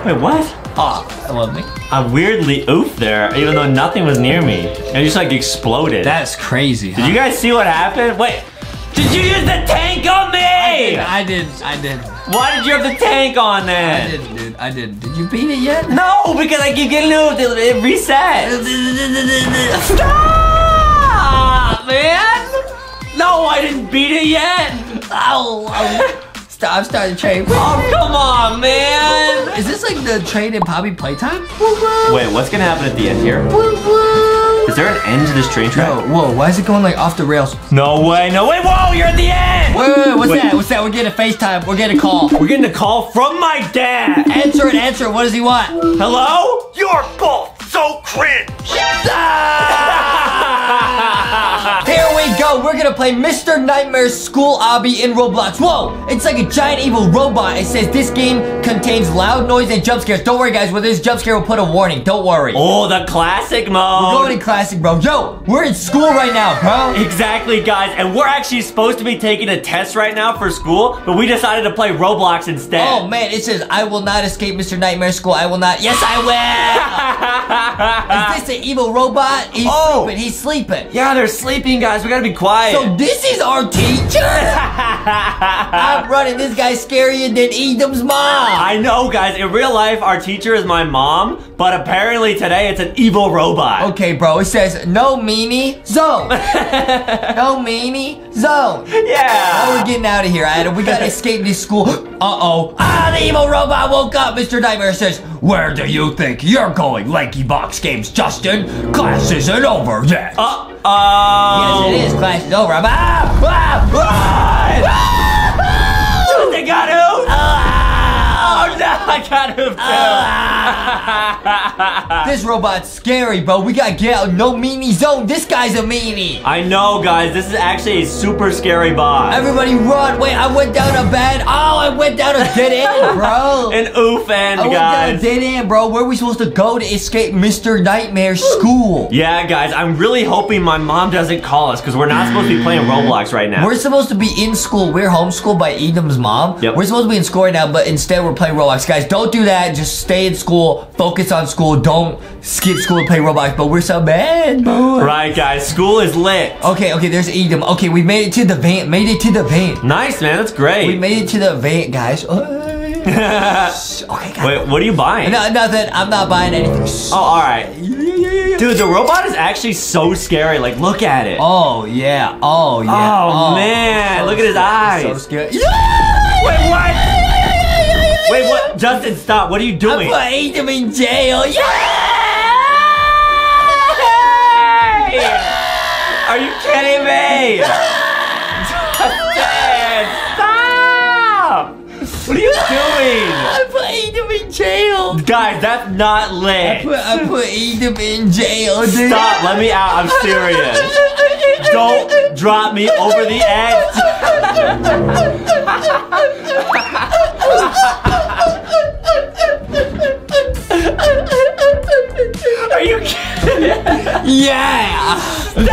Wait, what? Oh, I love me. I weirdly oofed there, even though nothing was near me. And it just like exploded. That's crazy. Did you guys see what happened? Wait, did you use the tank on me? I did. I did. Why did you have the tank on then? I didn't, dude. I didn't. Did you beat it yet? No, because I keep getting it, it resets. Stop, man! No, I didn't beat it yet. Ow! ow. Stop! I'm starting to train. Oh, come on, man! Is this like the train in Poppy playtime? Wait, what's gonna happen at the end here? Is there an end to this train track? Yo, whoa! Why is it going like off the rails? No way, no way! Whoa, you're at the end! Wait, wait, wait! What's Wait. that? What's that? We're getting a FaceTime. We're getting a call. We're getting a call from my dad. answer it. Answer it. What does he want? Hello? You're both so cringe. Here we go. We're gonna play Mr. Nightmare's School Obby in Roblox. Whoa! It's like a giant evil robot. It says this game contains loud noise and jump scares. Don't worry, guys. With this jump scare, we'll put a warning. Don't worry. Oh, the classic mode. We're going in classic, bro. Yo, we're in school right now, bro. Exactly, guys. And we're actually supposed to be taking a test right now for school, but we decided to play Roblox instead. Oh man, it says I will not escape Mr. Nightmare's school. I will not. Yes, I will. Is this an evil robot? He's Oh. sleeping. He's sleeping. yeah, they're sleeping, guys. We gotta be quiet. So this is our teacher. I'm running. This guy's scarier than Adam's mom. I know, guys. In real life, our teacher is my mom, but apparently today it's an evil robot. Okay, bro. It says no meanie zone. no meanie zone. Yeah. How Yeah. we getting out of here, Adam? We gotta escape this school. Uh-oh. Ah, the evil robot woke up. Mr. Nightmare says, Where do you think you're going, LankyBox Games, Justin? Class isn't over yet. Uh oh. yes, it is. Class is over. Ah, ah, ah, Justin got hooped. Ah. I got hooped too. This robot's scary, bro. We gotta get out. No meanie zone. This guy's a meanie. I know, guys. This is actually a super scary boss. Everybody run. Wait, I went down a bed. Oh, I went down a dead end, bro. An oof end, I went down a guys. dead end, bro. Where are we supposed to go to escape Mr. Nightmare's school? Yeah, guys, I'm really hoping my mom doesn't call us because we're not supposed to be playing Roblox right now. We're supposed to be in school. We're homeschooled by Adam's mom. Yep. We're supposed to be in school right now, but instead we're playing Roblox. Guys, don't do that. Just stay in school. Focus on school. Don't skip school and play Roblox. But we're so bad, bro. right, guys, school is lit. Okay, okay, there's Adam. Okay, we made it to the van. Made it to the van. Nice, man. That's great. We made it to the van, guys. okay, guys. Wait, what are you buying? No, nothing. I'm not buying anything. Oh, all right. Dude, the robot is actually so scary. Like, look at it. Oh yeah. Oh yeah. Oh, oh man, look at his So eyes. scary. Wait, what? Wait, what? Justin, stop. What are you doing? I put Adam in jail. Yeah. Are you kidding me? Justin, stop! What are you doing? I put Adam in jail. Guys, that's not lit. Put, I put Adam in jail, dude. Stop, let me out. I'm serious. Don't drop me over the edge. Are you kidding? Yeah. Stop!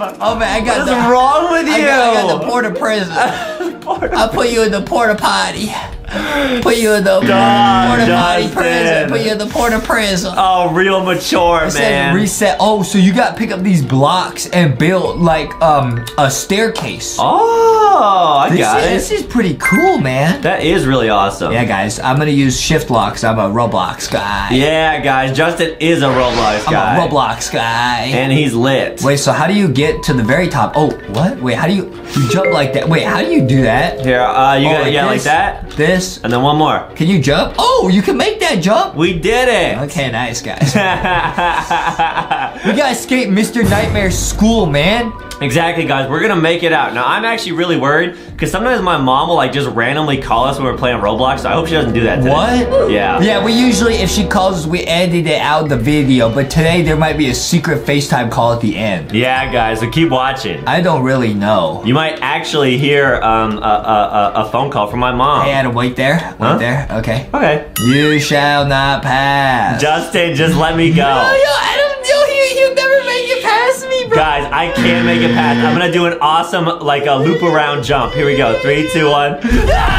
Oh, oh man, I got What the. is wrong with you? I got, I got the porta prison. I put you in the porta potty. Put you in the porta potty prison. Put you in the porta prison. Oh, real mature, It man. reset. Oh, so you got to pick up these blocks and build like um a staircase. Oh, I this got is, it. This is pretty cool, man. That is really awesome. Yeah, guys, I'm gonna use shift locks. I'm a Roblox guy. Yeah, guys, Justin is a Roblox guy. I'm a Roblox guy. And he's lit. Wait, so how do you get to the very top? Oh, what? Wait, how do you you jump like that? Wait, how do you do that? Here, uh, you Oh, got yeah, like that. This? And then one more. Can you jump? Oh, you can make that jump. We did it. Okay, nice guys. we gotta escape Mr. Nightmare's school, man. Exactly, guys. We're gonna make it out. Now, I'm actually really worried because sometimes my mom will like just randomly call us when we're playing Roblox. So I hope she doesn't do that. Today. What? Yeah. Yeah, we usually, if she calls us, we edit it out the video. But today there might be a secret FaceTime call at the end. Yeah, guys. So keep watching. I don't really know. You might actually hear um, a, a, a, phone call from my mom. Hey, Adam, wait there. Wait Huh? there. Okay. Okay. You shall not pass. Justin, just let me go. Adam, you, you, you never make it past me, bro. Guys, I can't make it past. I'm gonna do an awesome, like a loop around jump. Here we go. Three, two, one.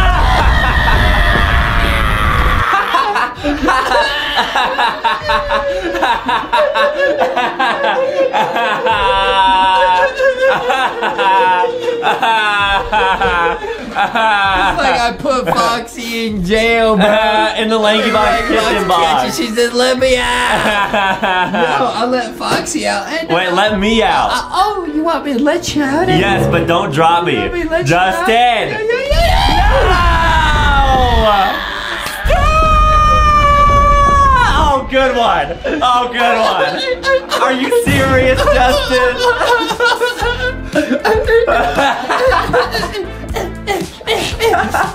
like I put Foxy in jail, bro. In the LankyBox kitchen box. She said, "Let me out." No, I let Foxy out. And, Wait, let me out. Uh, oh, you want me to let you out? Yes, but don't drop me. Me out? Yeah, Justin! yeah, yeah. No! Oh, good one. Oh, good one. Are you serious,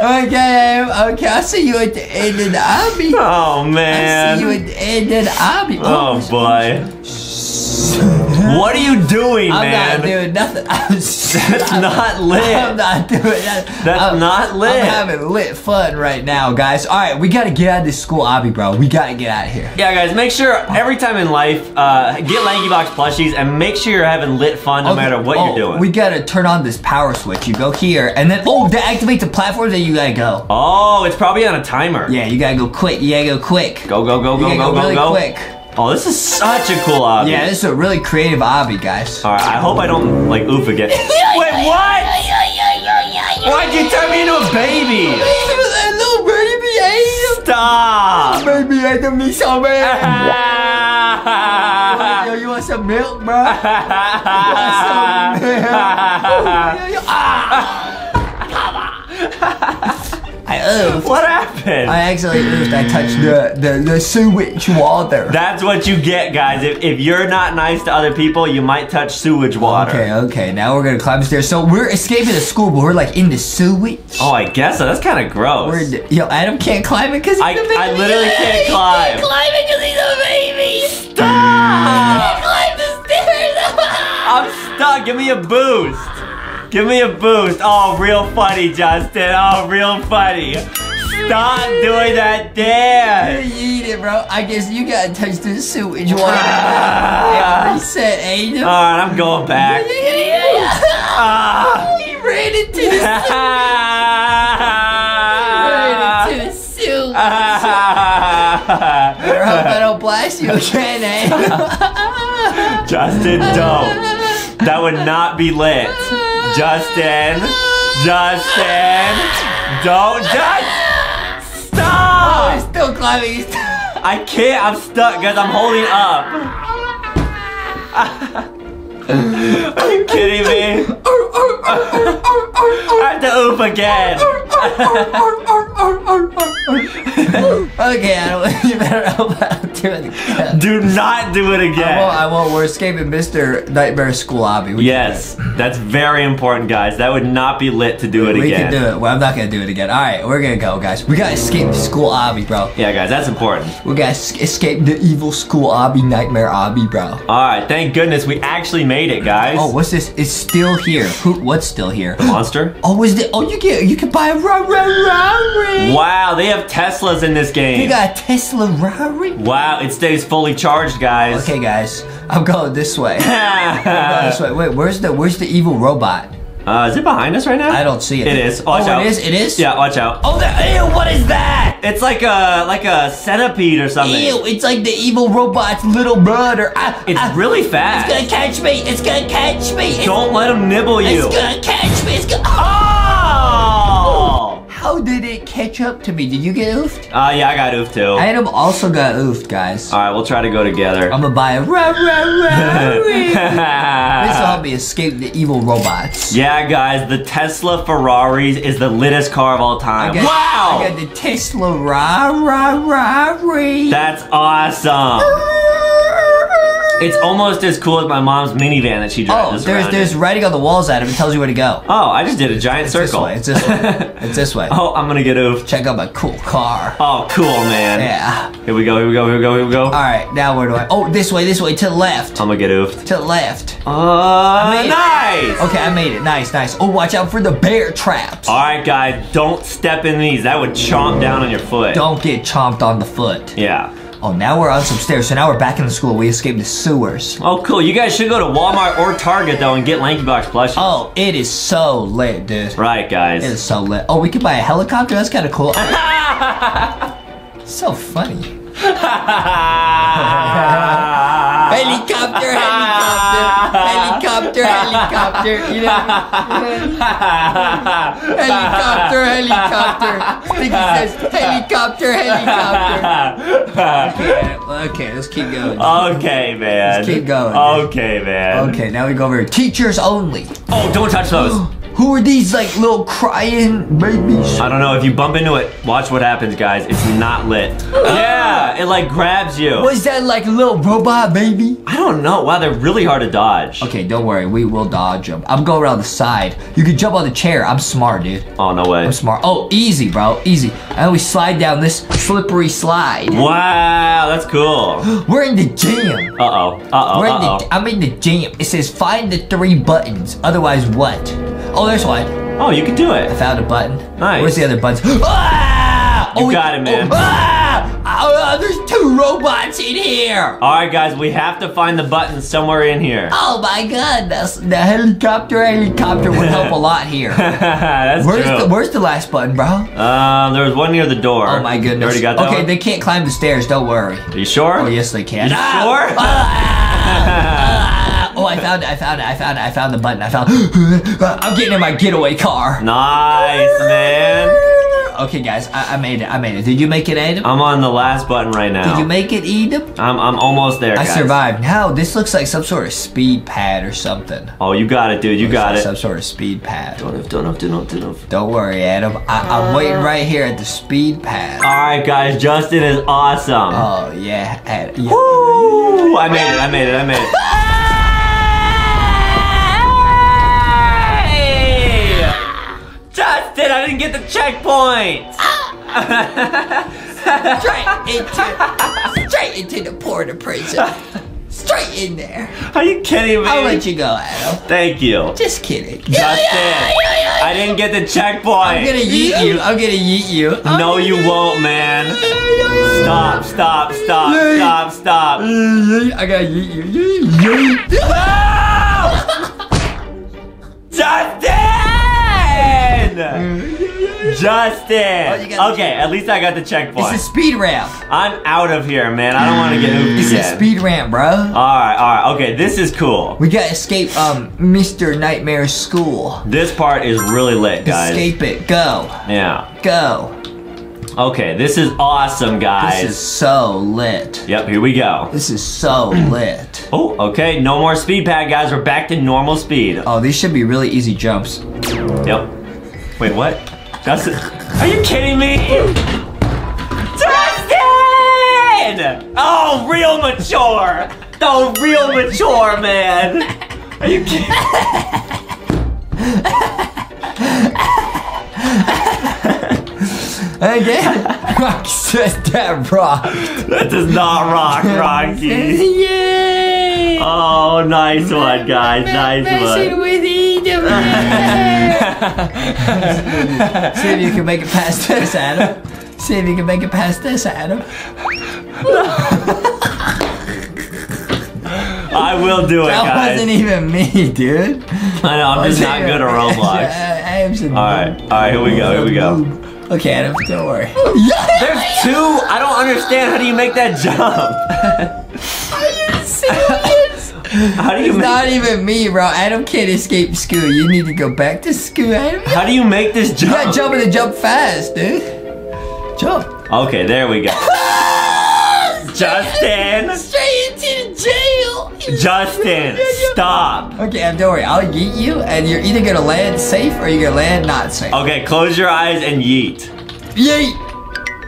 Okay, okay. I'll see you at the end of the army. Oh, man. I'll see you at the end of the army. Oh, boy. What are you doing, I'm man? not doing nothing. I'm, That's not lit. I'm not doing that. That's I'm- not lit. I'm having lit fun right now, guys. All right, we gotta get out of this school obby, bro. We gotta get out of here. Yeah, guys, make sure every time in life, uh, get LankyBox plushies and make sure you're having lit fun no Okay, matter what oh, you're doing. We gotta turn on this power switch. You go here, and then oh, to activate the platform, then you gotta go. oh, it's probably on a timer. Yeah, you gotta go quick. You gotta go quick. Go, go, go, You go, go, go go, really go. quick. Oh, this is such a cool obby. Yeah, this is a really creative obby, guys. All right, I hope I don't like oof again. Wait, what? Why'd you turn me into a baby? that little baby Adam. Stop! Baby Adam needs some man. Yo, Ah. you want some milk, bro? You want some milk? I oofed. what happened? I actually oofed. I touched the, the, the sewage water. That's what you get, guys. If, if you're not nice to other people, you might touch sewage water. Okay, okay. Now we're gonna climb the stairs. So we're escaping the school, but we're like in the sewage. Oh, I guess so. That's kind of gross. We're yo, Adam can't climb it because he's I- a baby. I literally can't He climb. climb it because he's a baby. Stop! I can't climb the stairs. I'm stuck. Give me a boost. Give me a boost. Oh, real funny, Justin. Oh, real funny. Stop doing that dance. You eat it, bro. I guess you gotta touch the sewage water. Ah. Reset, Adam. All right, I'm going back. Ah. He ran into the ran into the sewer. I hope I don't blast you again, Adam. Justin, don't. That would not be lit. Justin, Justin, don't just stop. Oh, he's still climbing. I can't. I'm stuck, guys. I'm holding up. Are you kidding me? I have to oop again. okay, Adam, you better I don't do it again. Do not do it I won't, again. I won't. We're escaping Mr. Nightmare School Obby. We Yes, that's very important, guys. That would not be lit to do it can, we again. can do it. Well, I'm not gonna do it again. All right, we're gonna go, guys. We gotta escape the school obby, bro. Yeah, guys, that's important. We gotta escape the evil school obby, nightmare obby, bro. All right, thank goodness we actually made it, guys. Oh, what's this? It's still here. Who? What's still here? The monster? Oh, is it? Oh, you get you can buy a Ra Ra Rari. Wow, they have Teslas in this game. You game. got a Tesla Rari. Wow, it stays fully charged, guys. Okay, guys, I'm going this way. I'm going this way. Wait, where's the where's the evil robot? uh, is it behind us right now? I don't see it. It is. Watch oh, out. it is. It is. Yeah, watch out. Oh, the, ew! What is that? It's like a like a centipede or something. Ew! It's like the evil robot's little brother. Ah, It's ah. really It's gonna catch me. It's gonna catch me. It's, Don't let him nibble you. it's gonna catch me. It's gonna. Oh! How did it catch up to me? Did you get oofed? Uh, yeah, I got oofed too. Adam also got oofed, guys. All right, we'll try to go together. I'm gonna buy a rah rah rah. This will help me escape the evil robots. yeah, guys, the Tesla Ferraris is the littest car of all time. I got, wow! I got the Tesla rah rah rah. That's awesome. It's almost as cool as my mom's minivan that she drives Oh, there's there's in. writing on the walls at him. It tells you where to go. Oh, I just did a giant It's this circle. way. It's this way. It's this way. oh, I'm gonna get oofed. Check out my cool car. Oh, cool, man. Yeah. Here we go. Here we go. Here we go. Here we go. All right, now where do I? Oh, this way, this way, to the left, I'm gonna get oofed. to the left. Uh, made it. nice. Okay, I made it. Nice, nice. Oh, watch out for the bear traps. All right, guys, don't step in these. That would chomp down on your foot. Don't get chomped on the foot. Yeah. Oh, now we're on some stairs. So now we're back in the school. We escaped the sewers. Oh, cool. You guys should go to Walmart or Target though and get LankyBox plushies. Oh, it is so lit, dude. Right, guys. It is so lit. Oh, we could buy a helicopter. That's kind of cool. so funny. Helicopter, helicopter, helicopter, helicopter. You know, helicopter, helicopter. Sticky says helicopter, helicopter. Okay, okay, let's keep going. okay, man. Let's keep going. Okay, man. Okay, now we go over here. Teachers only. Oh, don't touch those. Who are these like little crying babies? I don't know if you bump into it. Watch what happens, guys. It's not lit. Yeah, it like grabs you. Was that like a little robot baby? I don't know. Wow, they're really hard to dodge. Okay, don't worry, we will dodge them. I'm going around the side. You can jump on the chair. I'm smart, dude. Oh no way. I'm smart. Oh, easy, bro, easy. I always slide down this slippery slide. Wow, that's cool. We're in the gym. Uh oh. Uh oh. We're in Uh the. oh. I'm in the gym. It says find the three buttons. Otherwise, what? Oh, there's one. Oh, you can do it. I found a button. Nice. Where's the other buttons? Ah! You we- got it, man. Oh, ah! Oh, there's two robots in here. All right, guys, we have to find the button somewhere in here. Oh my goodness, the helicopter helicopter would help a lot here. that's Where's true. the Where's the last button, bro? Um, there was one near the door. Oh my You goodness. already got that okay, one? they can't climb the stairs. Don't worry. Are you sure? Oh yes, they can. You Ah! sure? Ah! oh, I found it. I found it. I found it. I found the button. I found. I'm getting in my getaway car. Nice, man. Okay, guys, I, I made it. I made it. Did you make it, Adam? I'm on the last button right now. Did you make it, Adam? I'm, I'm almost there, I guys. survived. Now this looks like some sort of speed pad or something. Oh, you got it, dude. You Looks got like it. Some sort of speed pad. Don't have, don't have, don't have, don't have. Don't worry, Adam. I, I'm uh. waiting right here at the speed pad. All right, guys. Justin is awesome. Oh yeah, Adam. Yeah. Woo! I made it. I made it. I made it. Justin, I didn't get the checkpoint. straight into straight into the porta prison. Straight in there. Are you kidding me? I'll let you go, Adam. Thank you. Just kidding. Justin, I didn't get the checkpoint. I'm gonna yeet you. I'm gonna yeet you. No, you won't, man. Stop, stop, stop, stop, stop. I gotta yeet you. Yeet, yeet. Justin! Justin! you gotta- Okay, at least I got the checkpoint. It's a speed ramp. I'm out of here, man. I don't want to get oofed It's a again. speed ramp, bro. Alright, alright. Okay, this is cool. We gotta escape um Mr. Nightmare's school. This part is really lit, guys. Escape it. Go. Yeah. Go. Okay, this is awesome, guys. This is so lit. Yep, here we go. This is so lit. Oh, okay. No more speed pad, guys. We're back to normal speed. Oh, these should be really easy jumps. Yep. Wait, what? Justin? Are you kidding me? Justin! Oh, real mature. Oh, real mature, man. Are you kidding? Again, Rock says that rock. That does not rock, Rocky. Yay! Oh, nice one, guys. Nice Messing one. with Adam. See if you can make it past this, Adam. See if you can make it past this, Adam. I will do it, That guys. wasn't even me, dude. I know, I'm just not good at Roblox. I am some Alright, alright, here we go, here we go. Okay, Adam, don't worry. There's two? I don't understand. How do you make that jump? How do you It's make, not even me, bro. Adam can't escape school. You need to go back to school, Adam. how do you make this jump? You jump? gotta jump and jump fast, dude. Jump. Okay, there we go. Justin! Straight into the jail. Justin, stop. Okay, don't worry. I'll yeet you, and you're either gonna land safe or you're gonna land not safe. Okay, close your eyes and yeet. Yeet.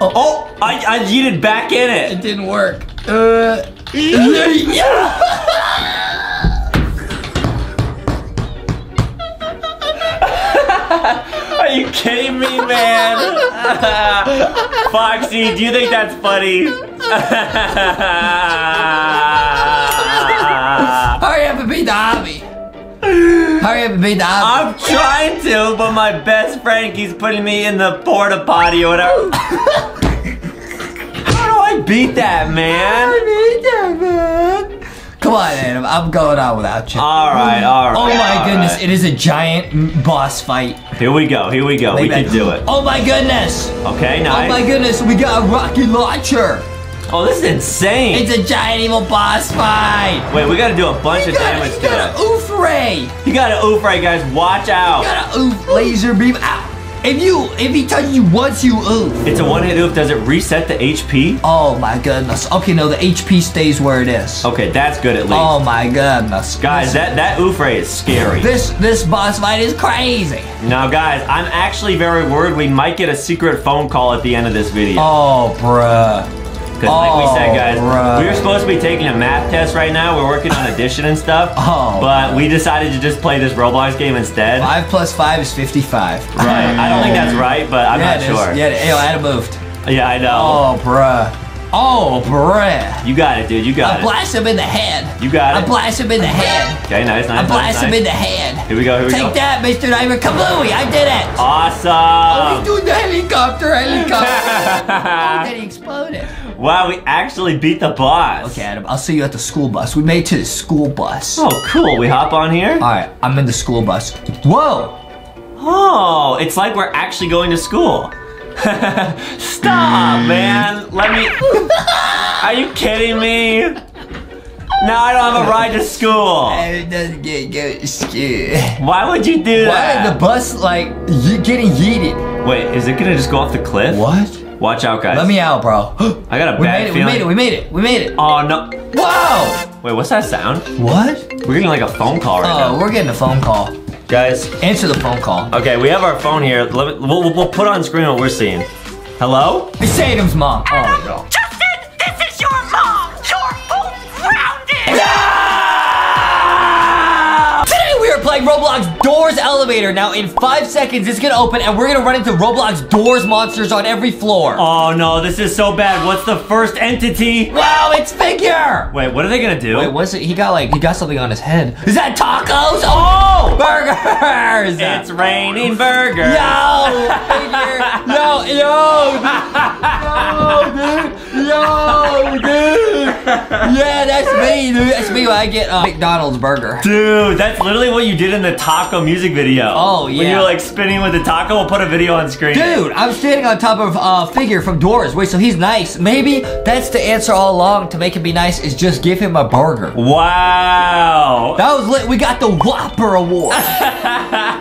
Oh, I, I yeeted back in It it. didn't work. Uh, Are you kidding me, man? Foxy, do you think that's funny? Beat the obby. Hurry up and beat the obby. I'm trying to, but my best friend keeps putting me in the porta potty or whatever. How do I beat that, man? Come on, Adam. I'm going on without you. All right, all right. Oh my goodness, right. it is a giant boss fight. Here we go, here we go. We Lay can do it. Oh my goodness. Okay, nice. Oh my goodness, we got a rocket launcher. Oh, this is insane. It's a giant evil boss fight. Wait, we gotta do a bunch You of got, damage you to got it. an oof ray. You got an oof right, guys. Watch You out. got an oof laser beam. Ow. If you, if he touches you once, you oof. It's a one-hit oof. Does it reset the HP? Oh my goodness. Okay, no, the HP stays where it is. Okay, that's good at least. Oh my goodness. Guys, that, that oof ray is scary. This this boss fight is crazy. Now, guys, I'm actually very worried we might get a secret phone call at the end of this video. Oh, bruh. Because like we said, Oh, guys, right. we were supposed to be taking a math test right now. We're working on addition and stuff. Oh, But we decided to just play this Roblox game instead. Five plus five is fifty-five. Right. I don't think that's right, but I'm yeah, not sure. Yeah, hey, Adam moved. Yeah, I know. Oh, bruh. Oh, bruh. You got it, dude. You I got it. blast him in the head. You got it. I blast him in the head. Okay, nice, nice, I blast nice, him nice. in the head. Here we go, here we Take go. that, Mr. Diver Kablooey. I did it. Oh, Awesome. he's doing the helicopter, helicopter. oh, then he exploded. Wow, we actually beat the boss. Okay, Adam, I'll see you at the school bus. We made it to the school bus. Oh, cool. We hop on here. All right, I'm in the school bus. Whoa! Oh, it's like we're actually going to school. Stop, man. Let me. Are you kidding me? Now I don't have a ride to school. I doesn't get get scared. Why would you do that? Why is the bus like getting yeeted? Wait, is it gonna just go off the cliff? What? Watch out, guys. Let me out, bro. I got a we bad made it. feeling. We made it. We made it. We made it. Oh no! Whoa! Wait, what's that sound? What? We're getting like a phone call right Oh, now, Oh, we're getting a phone call. guys. Answer the phone call. Okay, we have our phone here. Let me, we'll, we'll put on screen what we're seeing. Hello? It's Adam's mom. Oh no. Today we are playing Roblox Doors Elevator. Now in five seconds it's gonna open and we're gonna run into Roblox Doors monsters on every floor. Oh no, this is so bad. What's the first entity? Wow, it's Figure! Wait, what are they gonna do? Wait, what's it? He got like, he got something on his head. Is that tacos? Oh! oh burgers! It's raining burgers. Yo! Figure! Yo, yo, dude! Yo, dude! Yo, dude! Yeah, that's me, dude. That's me when I get a McDonald's burger. Dude, that's literally what you did in the taco music video. Oh, yeah. When you were like spinning with the taco, we'll put a video on screen. Dude, I'm standing on top of uh, Figure from Doors. Wait, so he's nice. Maybe that's the answer all along to make him be nice is just give him a burger. Wow. That was lit. We got the Whopper Award.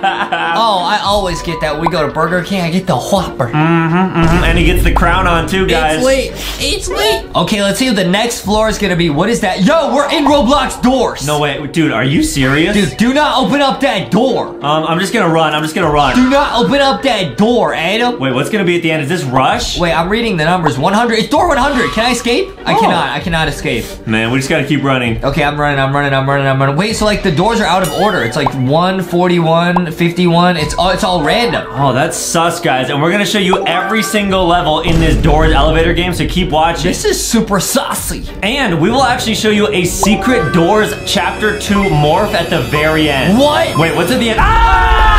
oh, I always get that. We go to Burger King, I get the Whopper. Mhm, mhm, and he gets the crown on too, guys. It's late. It's late. Okay, let's see what the next floor is gonna be. What is that? Yo, we're in Roblox Doors. No, wait, dude, are you serious? Dude, do not open up that door. Um, I'm just gonna run. I'm just gonna run. Do not open up that door, Adam. Wait, what's gonna be at the end? Is this Rush? Wait, I'm reading the numbers. 100. It's door 100. Can I escape? I Oh. cannot. I cannot escape. Man, we just gotta keep running. Okay, I'm running, I'm running, I'm running, I'm running. Wait, so like the doors are out of order. It's like 141, 51. It's all it's all random. Oh, that's sus, guys. And we're gonna show you every single level in this Doors elevator game, so keep watching. This is super saucy. And we will actually show you a secret Doors Chapter 2 morph at the very end. What? Wait, what's at the end? Ah!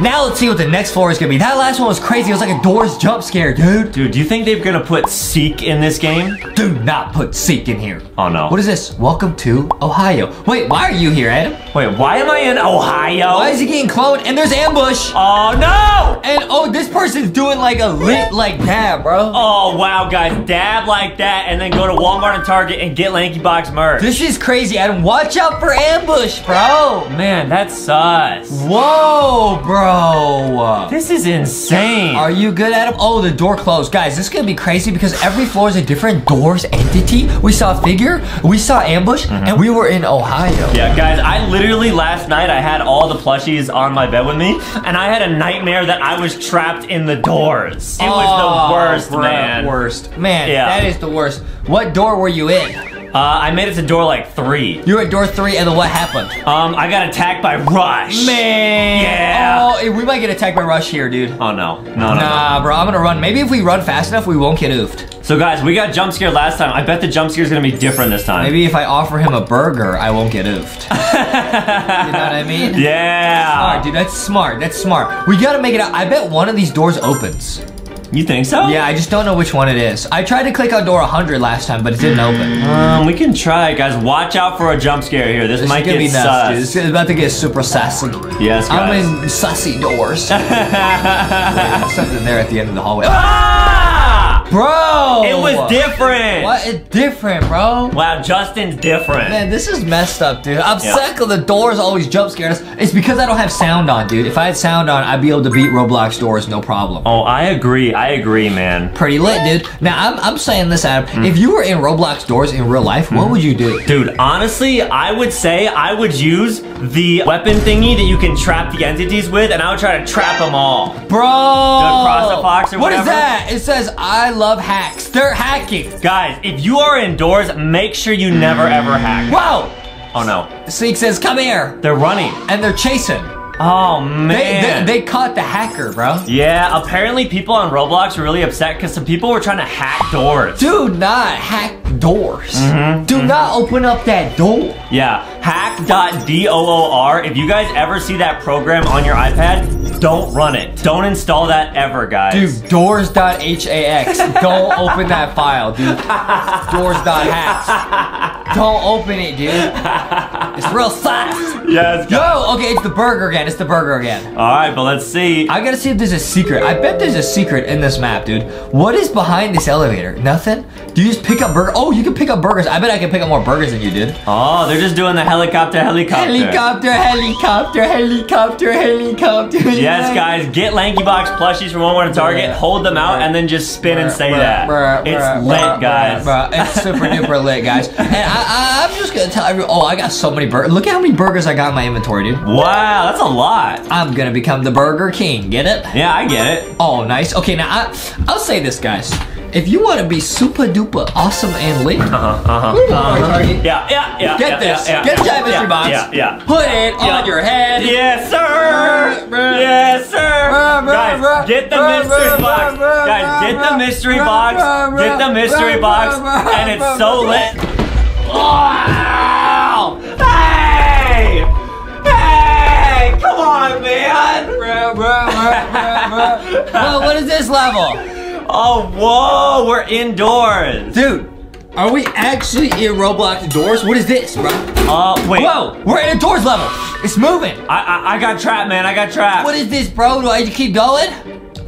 Now let's see what the next floor is gonna be. That last one was crazy. It was like a doors jump scare, dude. Dude, do you think they're gonna put Seek in this game? Do not put Seek in here. Oh no. What is this? Welcome to Ohio. Wait, why are you here, Adam? Wait, why am I in Ohio? Why is he getting cloned? And there's ambush. Oh no! And oh, this person's doing like a lit like that, bro. Oh wow, guys, dab like that and then go to Walmart and Target and get LankyBox merch. This is crazy, Adam. Watch out for ambush, bro. Man, that's sus. Whoa, bro. This is insane. Are you good, at Adam? Oh, the door closed. Guys, this is gonna be crazy because every floor is a different doors entity. We saw figure, we saw ambush, mm-hmm. and we were in Ohio. Yeah, guys, I literally last night I had all the plushies on my bed with me, and I had a nightmare that I was trapped in the doors. It was Oh, the worst, bruh, man. Worst. Man, Yeah. that is the worst. What door were you in? Uh, I made it to door like three. You were at door three, and then what happened? Um, I got attacked by Rush. Man. Yeah. Oh, we might get attacked by Rush here, dude. Oh no, no, no, no. Nah, bro, I'm gonna run. Maybe if we run fast enough, we won't get oofed. So guys, we got jump scared last time. I bet the jump scare is gonna be different this time. Maybe if I offer him a burger, I won't get oofed. you know what I mean? Yeah. Alright, dude, that's smart. That's smart. We gotta make it out. I bet one of these doors opens. You think so? Yeah, I just don't know which one it is. I tried to click on door 100 last time, but it didn't open. Um, we can try, guys. Watch out for a jump scare here. This, This might get be nuts, sus. dude. This is about to get super sassy. Yes, guys. I'm in sussy doors. Something there at the end of the hallway. ah! Bro! It was different. What? It's different, bro. Wow, Justin's different. Man, this is messed up, dude. I'm Yeah. sick of the doors always jump us. It's because I don't have sound on, dude. If I had sound on, I'd be able to beat Roblox doors, no problem. Oh, I agree. I agree, man. Pretty lit, dude. Now, I'm, I'm saying this, Adam. Hmm. If you were in Roblox doors in real life, what would you do? Dude, honestly, I would say I would use the weapon thingy that you can trap the entities with, and I would try to trap them all. Bro! fox or What is that? It says, I love hacks. They're hacking. Guys, if you are indoors, make sure you never ever hack. Whoa! Oh no, Sneak says, come here. they're running. And they're chasing. Oh man. they, they caught the hacker, bro. yeah, apparently people on Roblox were really upset because some people were trying to hack doors. Do not hack doors. Mm-hmm, Do not open up that door. Yeah, hack.door. If you guys ever see that program on your iPad, don't run it. Don't install that ever, guys. Dude, doors.hax. Don't open that file, dude. Doors.hacks. Don't open it, dude. It's real fast. Yes. Yo, okay, it's the burger again. It's the burger again. All right, but let's see. I gotta see if there's a secret. I bet there's a secret in this map, dude. What is behind this elevator? Nothing? Do you just pick up burger? Oh, you can pick up burgers. I bet I can pick up more burgers than you did. Oh, they're just doing the helicopter, helicopter. Helicopter, helicopter, helicopter, helicopter. Yes, guys, get LankyBox plushies from Walmart and Target, hold them out, and then just spin and say that. Bruh, bruh, It's bruh, lit, guys. It's super duper lit, guys. And I, I, I'm just gonna tell everyone. Oh, I got so many burgers. Look at how many burgers I got in my inventory, dude. Wow, that's a lot. I'm gonna become the Burger King. Get it? Yeah, I get it. Oh, nice. Okay, now I, I'll say this, guys. If you want to be super duper awesome and lit, Uh-huh, uh-huh. Target. Yeah, yeah, yeah. Get yeah, this. Yeah, Get yeah, the giant mystery yeah, box. Yeah, yeah. put it Yeah. on your head. Yes, sir. Yes, sir. Guys, get the mystery box. Guys, get the mystery box. Get the mystery box. And it's so lit. man! Bruh, bruh, bruh, bruh, bruh. Well, what is this level? Oh, whoa! We're indoors. Dude, are we actually in Roblox doors? What is this, bro? Uh, wait. Whoa, we're in a doors level. It's moving. I, I I got trapped, man. I got trapped. What is this, bro? Do I just keep going?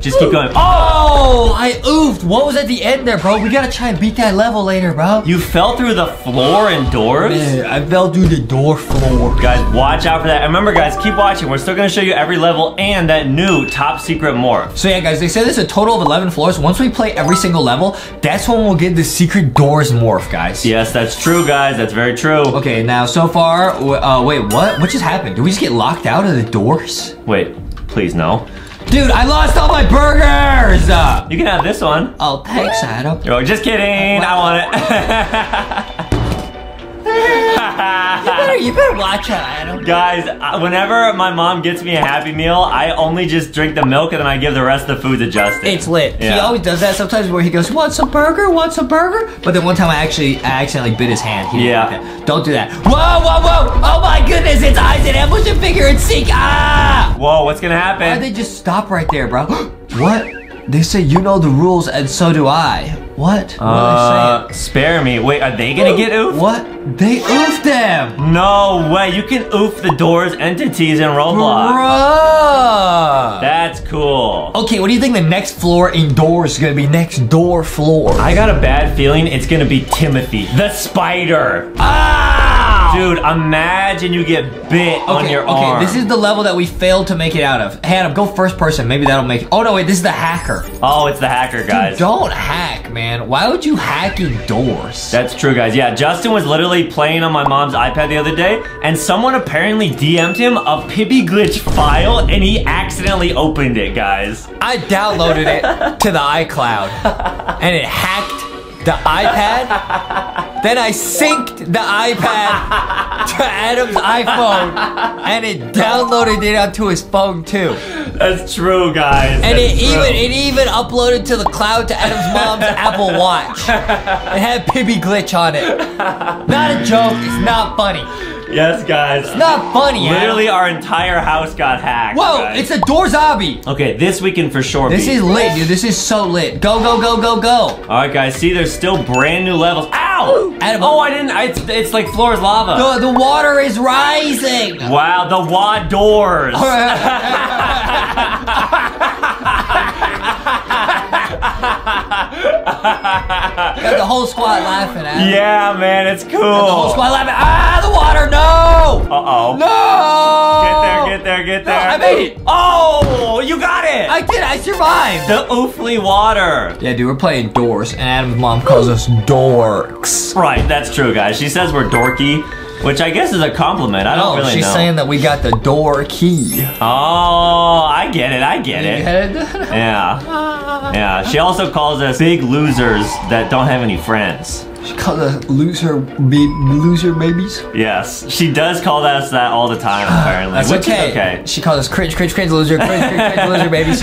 Just keep going. Oh, I oofed. What was at the end there, bro? We gotta try and beat that level later, bro. You fell through the floor indoors? Man, I fell through the door floor. Guys, watch out for that. And remember, guys, keep watching. We're still gonna show you every level and that new top secret morph. So yeah, guys, they said there's a total of 11 floors. Once we play every single level, that's when we'll get the secret doors morph, guys. Yes, that's true, guys. That's very true. Okay, now so far, uh, wait, what? What just happened? Did we just get locked out of the doors? Wait, please no. Dude, I lost all my burgers! You can have this one. oh, thanks, Adam. Oh, just kidding. I want it. You better, you better watch out, Adam. Guys, uh, whenever my mom gets me a Happy Meal, I only just drink the milk and then I give the rest of the food to Justin. It's lit. He always does that sometimes where he goes, want a burger, want a burger? But then one time I actually, I accidentally bit his hand. He- Yeah. Don't do that. Whoa, whoa, whoa! Oh my goodness, it's eyes and ambush and figure and seek. Ah! Whoa, what's gonna happen? Why'd they just stop right there, bro? what? They say you know the rules and so do I. What? What Uh, spare me. Wait, are they gonna get oofed? What? They oofed them! No way. You can oof the doors entities in Roblox. Bruh! That's cool. Okay, what do you think the next floor indoors is gonna be? Next door floor. I got a bad feeling it's gonna be Timothy, the spider. Ah! Dude, imagine you get bit on your okay, arm. this is the level that we failed to make it out of. Hey, Adam, go first person. Maybe that'll make it. Oh, no, wait, this is the hacker. oh, it's the hacker, guys. Don't hack, man. Why would you hack indoors? That's true, guys. Yeah, Justin was literally playing on my mom's iPad the other day, and someone apparently DM'd him a Pibby glitch file, and he accidentally opened it, guys. I downloaded it to the iCloud, and it hacked the iPad. then I synced the iPad to Adam's iPhone, and it downloaded it onto his phone too. That's true, guys. And it true. even it even uploaded to the cloud to Adam's mom's Apple Watch. It had Pibby glitch on it. Not a joke. It's not funny. Yes, guys. It's Not funny. Adam. Literally, our entire house got hacked. Whoa! guys. It's a door zombie. Okay, this we can for sure This beat. is lit, dude. This is so lit. Go go go go go. All right, guys. See, there's still brand new levels. Ow! Adam- oh, I didn't. I, it's, it's like floor is lava. The the water is rising. Wow, the wad doors. Got the whole squad laughing at. it. yeah, man, it's cool. The whole squad laughing. Ah, the water! No! Uh oh. No! Get there, get there, get No, there. I made it. Oh, you got it. I did. I survived. the oofly water. Yeah, dude, we're playing doors, and Adam's mom calls us dorks. Right, that's true, guys. She says we're dorky, which I guess is a compliment. I don't No, really she's know. saying that we got the door key. oh, I get it. I get it. Yeah. Yeah. She also calls us big losers that don't have any friends. She calls us loser, be- loser babies. Yes. She does call us that all the time, apparently. That's which okay. is okay. She calls us cringe, cringe, cringe, loser, cringe, cringe, cringe, loser babies,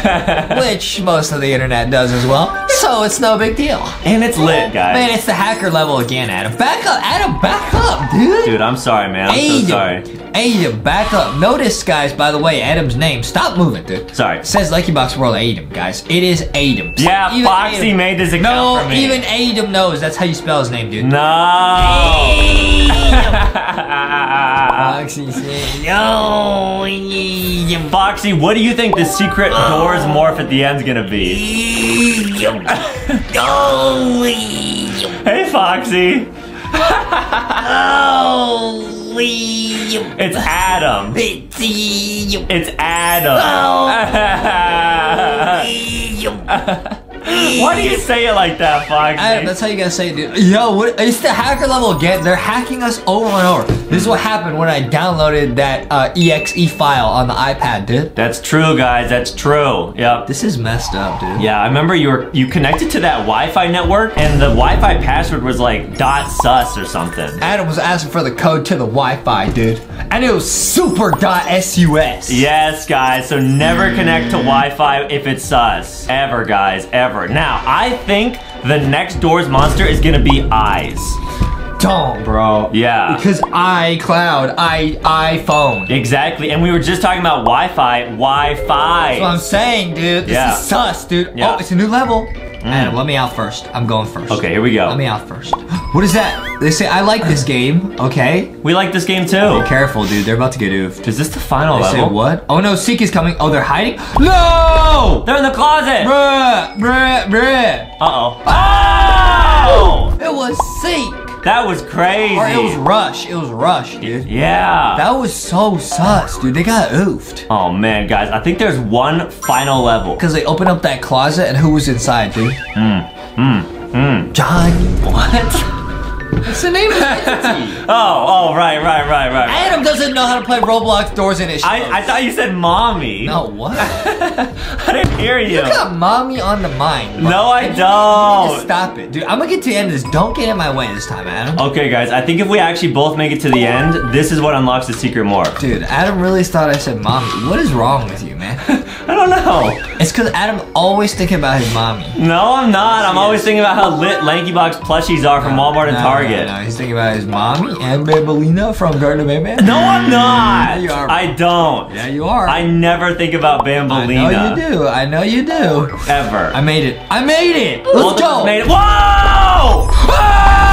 which most of the internet does as well. So it's no big deal. And it's lit, guys. Man, it's the hacker level again, Adam. Back up, Adam. Back up, dude. Dude, I'm sorry, man. I'm so sorry. Adam, back up. Notice, guys. By the way, Adam's name. Stop moving, dude. Sorry. It says Lucky Box World Adam, guys. It is Adam. Yeah, Even Foxy Adam- made this account No, for me. even Adam knows. That's how you spell his name, dude. No. Foxy said no. Foxy, what do you think the secret doors morph at the end's gonna be? No. Hey, Foxy. Oh. It's Adam. It's It's Adam. Oh. Why do you say it like that, Foxy? Adam, that's how you gotta say it, dude. Yo, what, it's the hacker level again. They're hacking us over and over. This is what happened when I downloaded that uh, exe file on the iPad, dude. That's true, guys. That's true. Yep. This is messed up, dude. Yeah, I remember you were you connected to that Wi-Fi network, and the Wi-Fi password was like dot sus or something. Adam was asking for the code to the Wi-Fi, dude, and it was super super.sus. Yes, guys. So never connect to Wi-Fi if it's sus. Ever, guys. Ever. Now, I think the next door's monster is gonna be eyes. Don't, bro. Yeah. Because iCloud, i iPhone. Exactly. And we were just talking about Wi-Fi. Wi-Fi. That's what I'm saying, dude. This Yeah. is sus, dude. Yeah. Oh, it's a new level. Mm. Adam, let me out first. I'm going first. Okay, here we go. Let me out first. What is that? They say I like this game. Okay. We like this game too. Be careful, dude. They're about to get oofed. Is this the final They say level? what? Oh no, Seek is coming. Oh, they're hiding. No! They're in the closet. Bruh, bruh, bruh. Uh-oh. Ah! Oh! It was Seek. That was crazy. Or it was Rush. It was Rush, dude. yeah. That was so sus, dude. They got oofed. oh man, guys, I think there's one final level. Because they opened up that closet and who was inside, dude? Hmm. Johnny. What? What's the name of the entity? Oh, oh, right, right, right, right. Adam doesn't know how to play Roblox Doors Initiative. I, I thought you said mommy. No, what? I didn't hear you. You got mommy on the mind. No, I Just don't. stop it, dude. I'm gonna get to the end of this. Don't get in my way this time, Adam. Okay, guys, I think if we actually both make it to the end, this is what unlocks the secret morph. Dude, Adam really thought I said mommy. What is wrong with you, man? I don't know. it's because Adam always thinking about his mommy. No, I'm not. I'm always thinking about how lit LankyBox plushies are from Walmart and No, Target. No, no, he's thinking about his mommy and Bambolina from Garten of Banban. No, I'm not. Yeah, you are. I don't. Yeah, you are. I never think about I Bambolina. know you do. I know you do. Ever. I made it. I made it. Let's Walter go. Made it. Whoa! Whoa!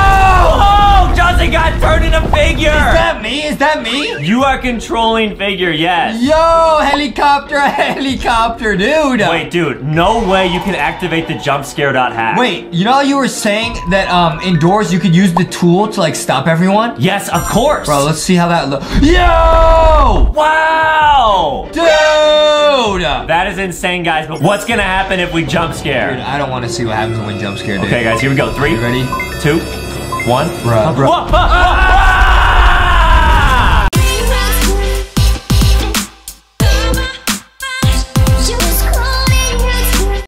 Johnson got turned into figure. Is that me? Is that me? you are controlling figure, yes. Yo, helicopter, helicopter, dude. Wait, dude, no way you can activate the jump scare dot hack. Wait, you know how you were saying that um indoors you could use the tool to like stop everyone? Yes, of course. Bro, let's see how that looks. Yo! Wow! Dude! That is insane, guys. But what's gonna happen if we jump Dude, scare? I don't want to see what happens when we jump scare, dude. Okay, guys, here we go. Three, You ready? two, one. Bruh,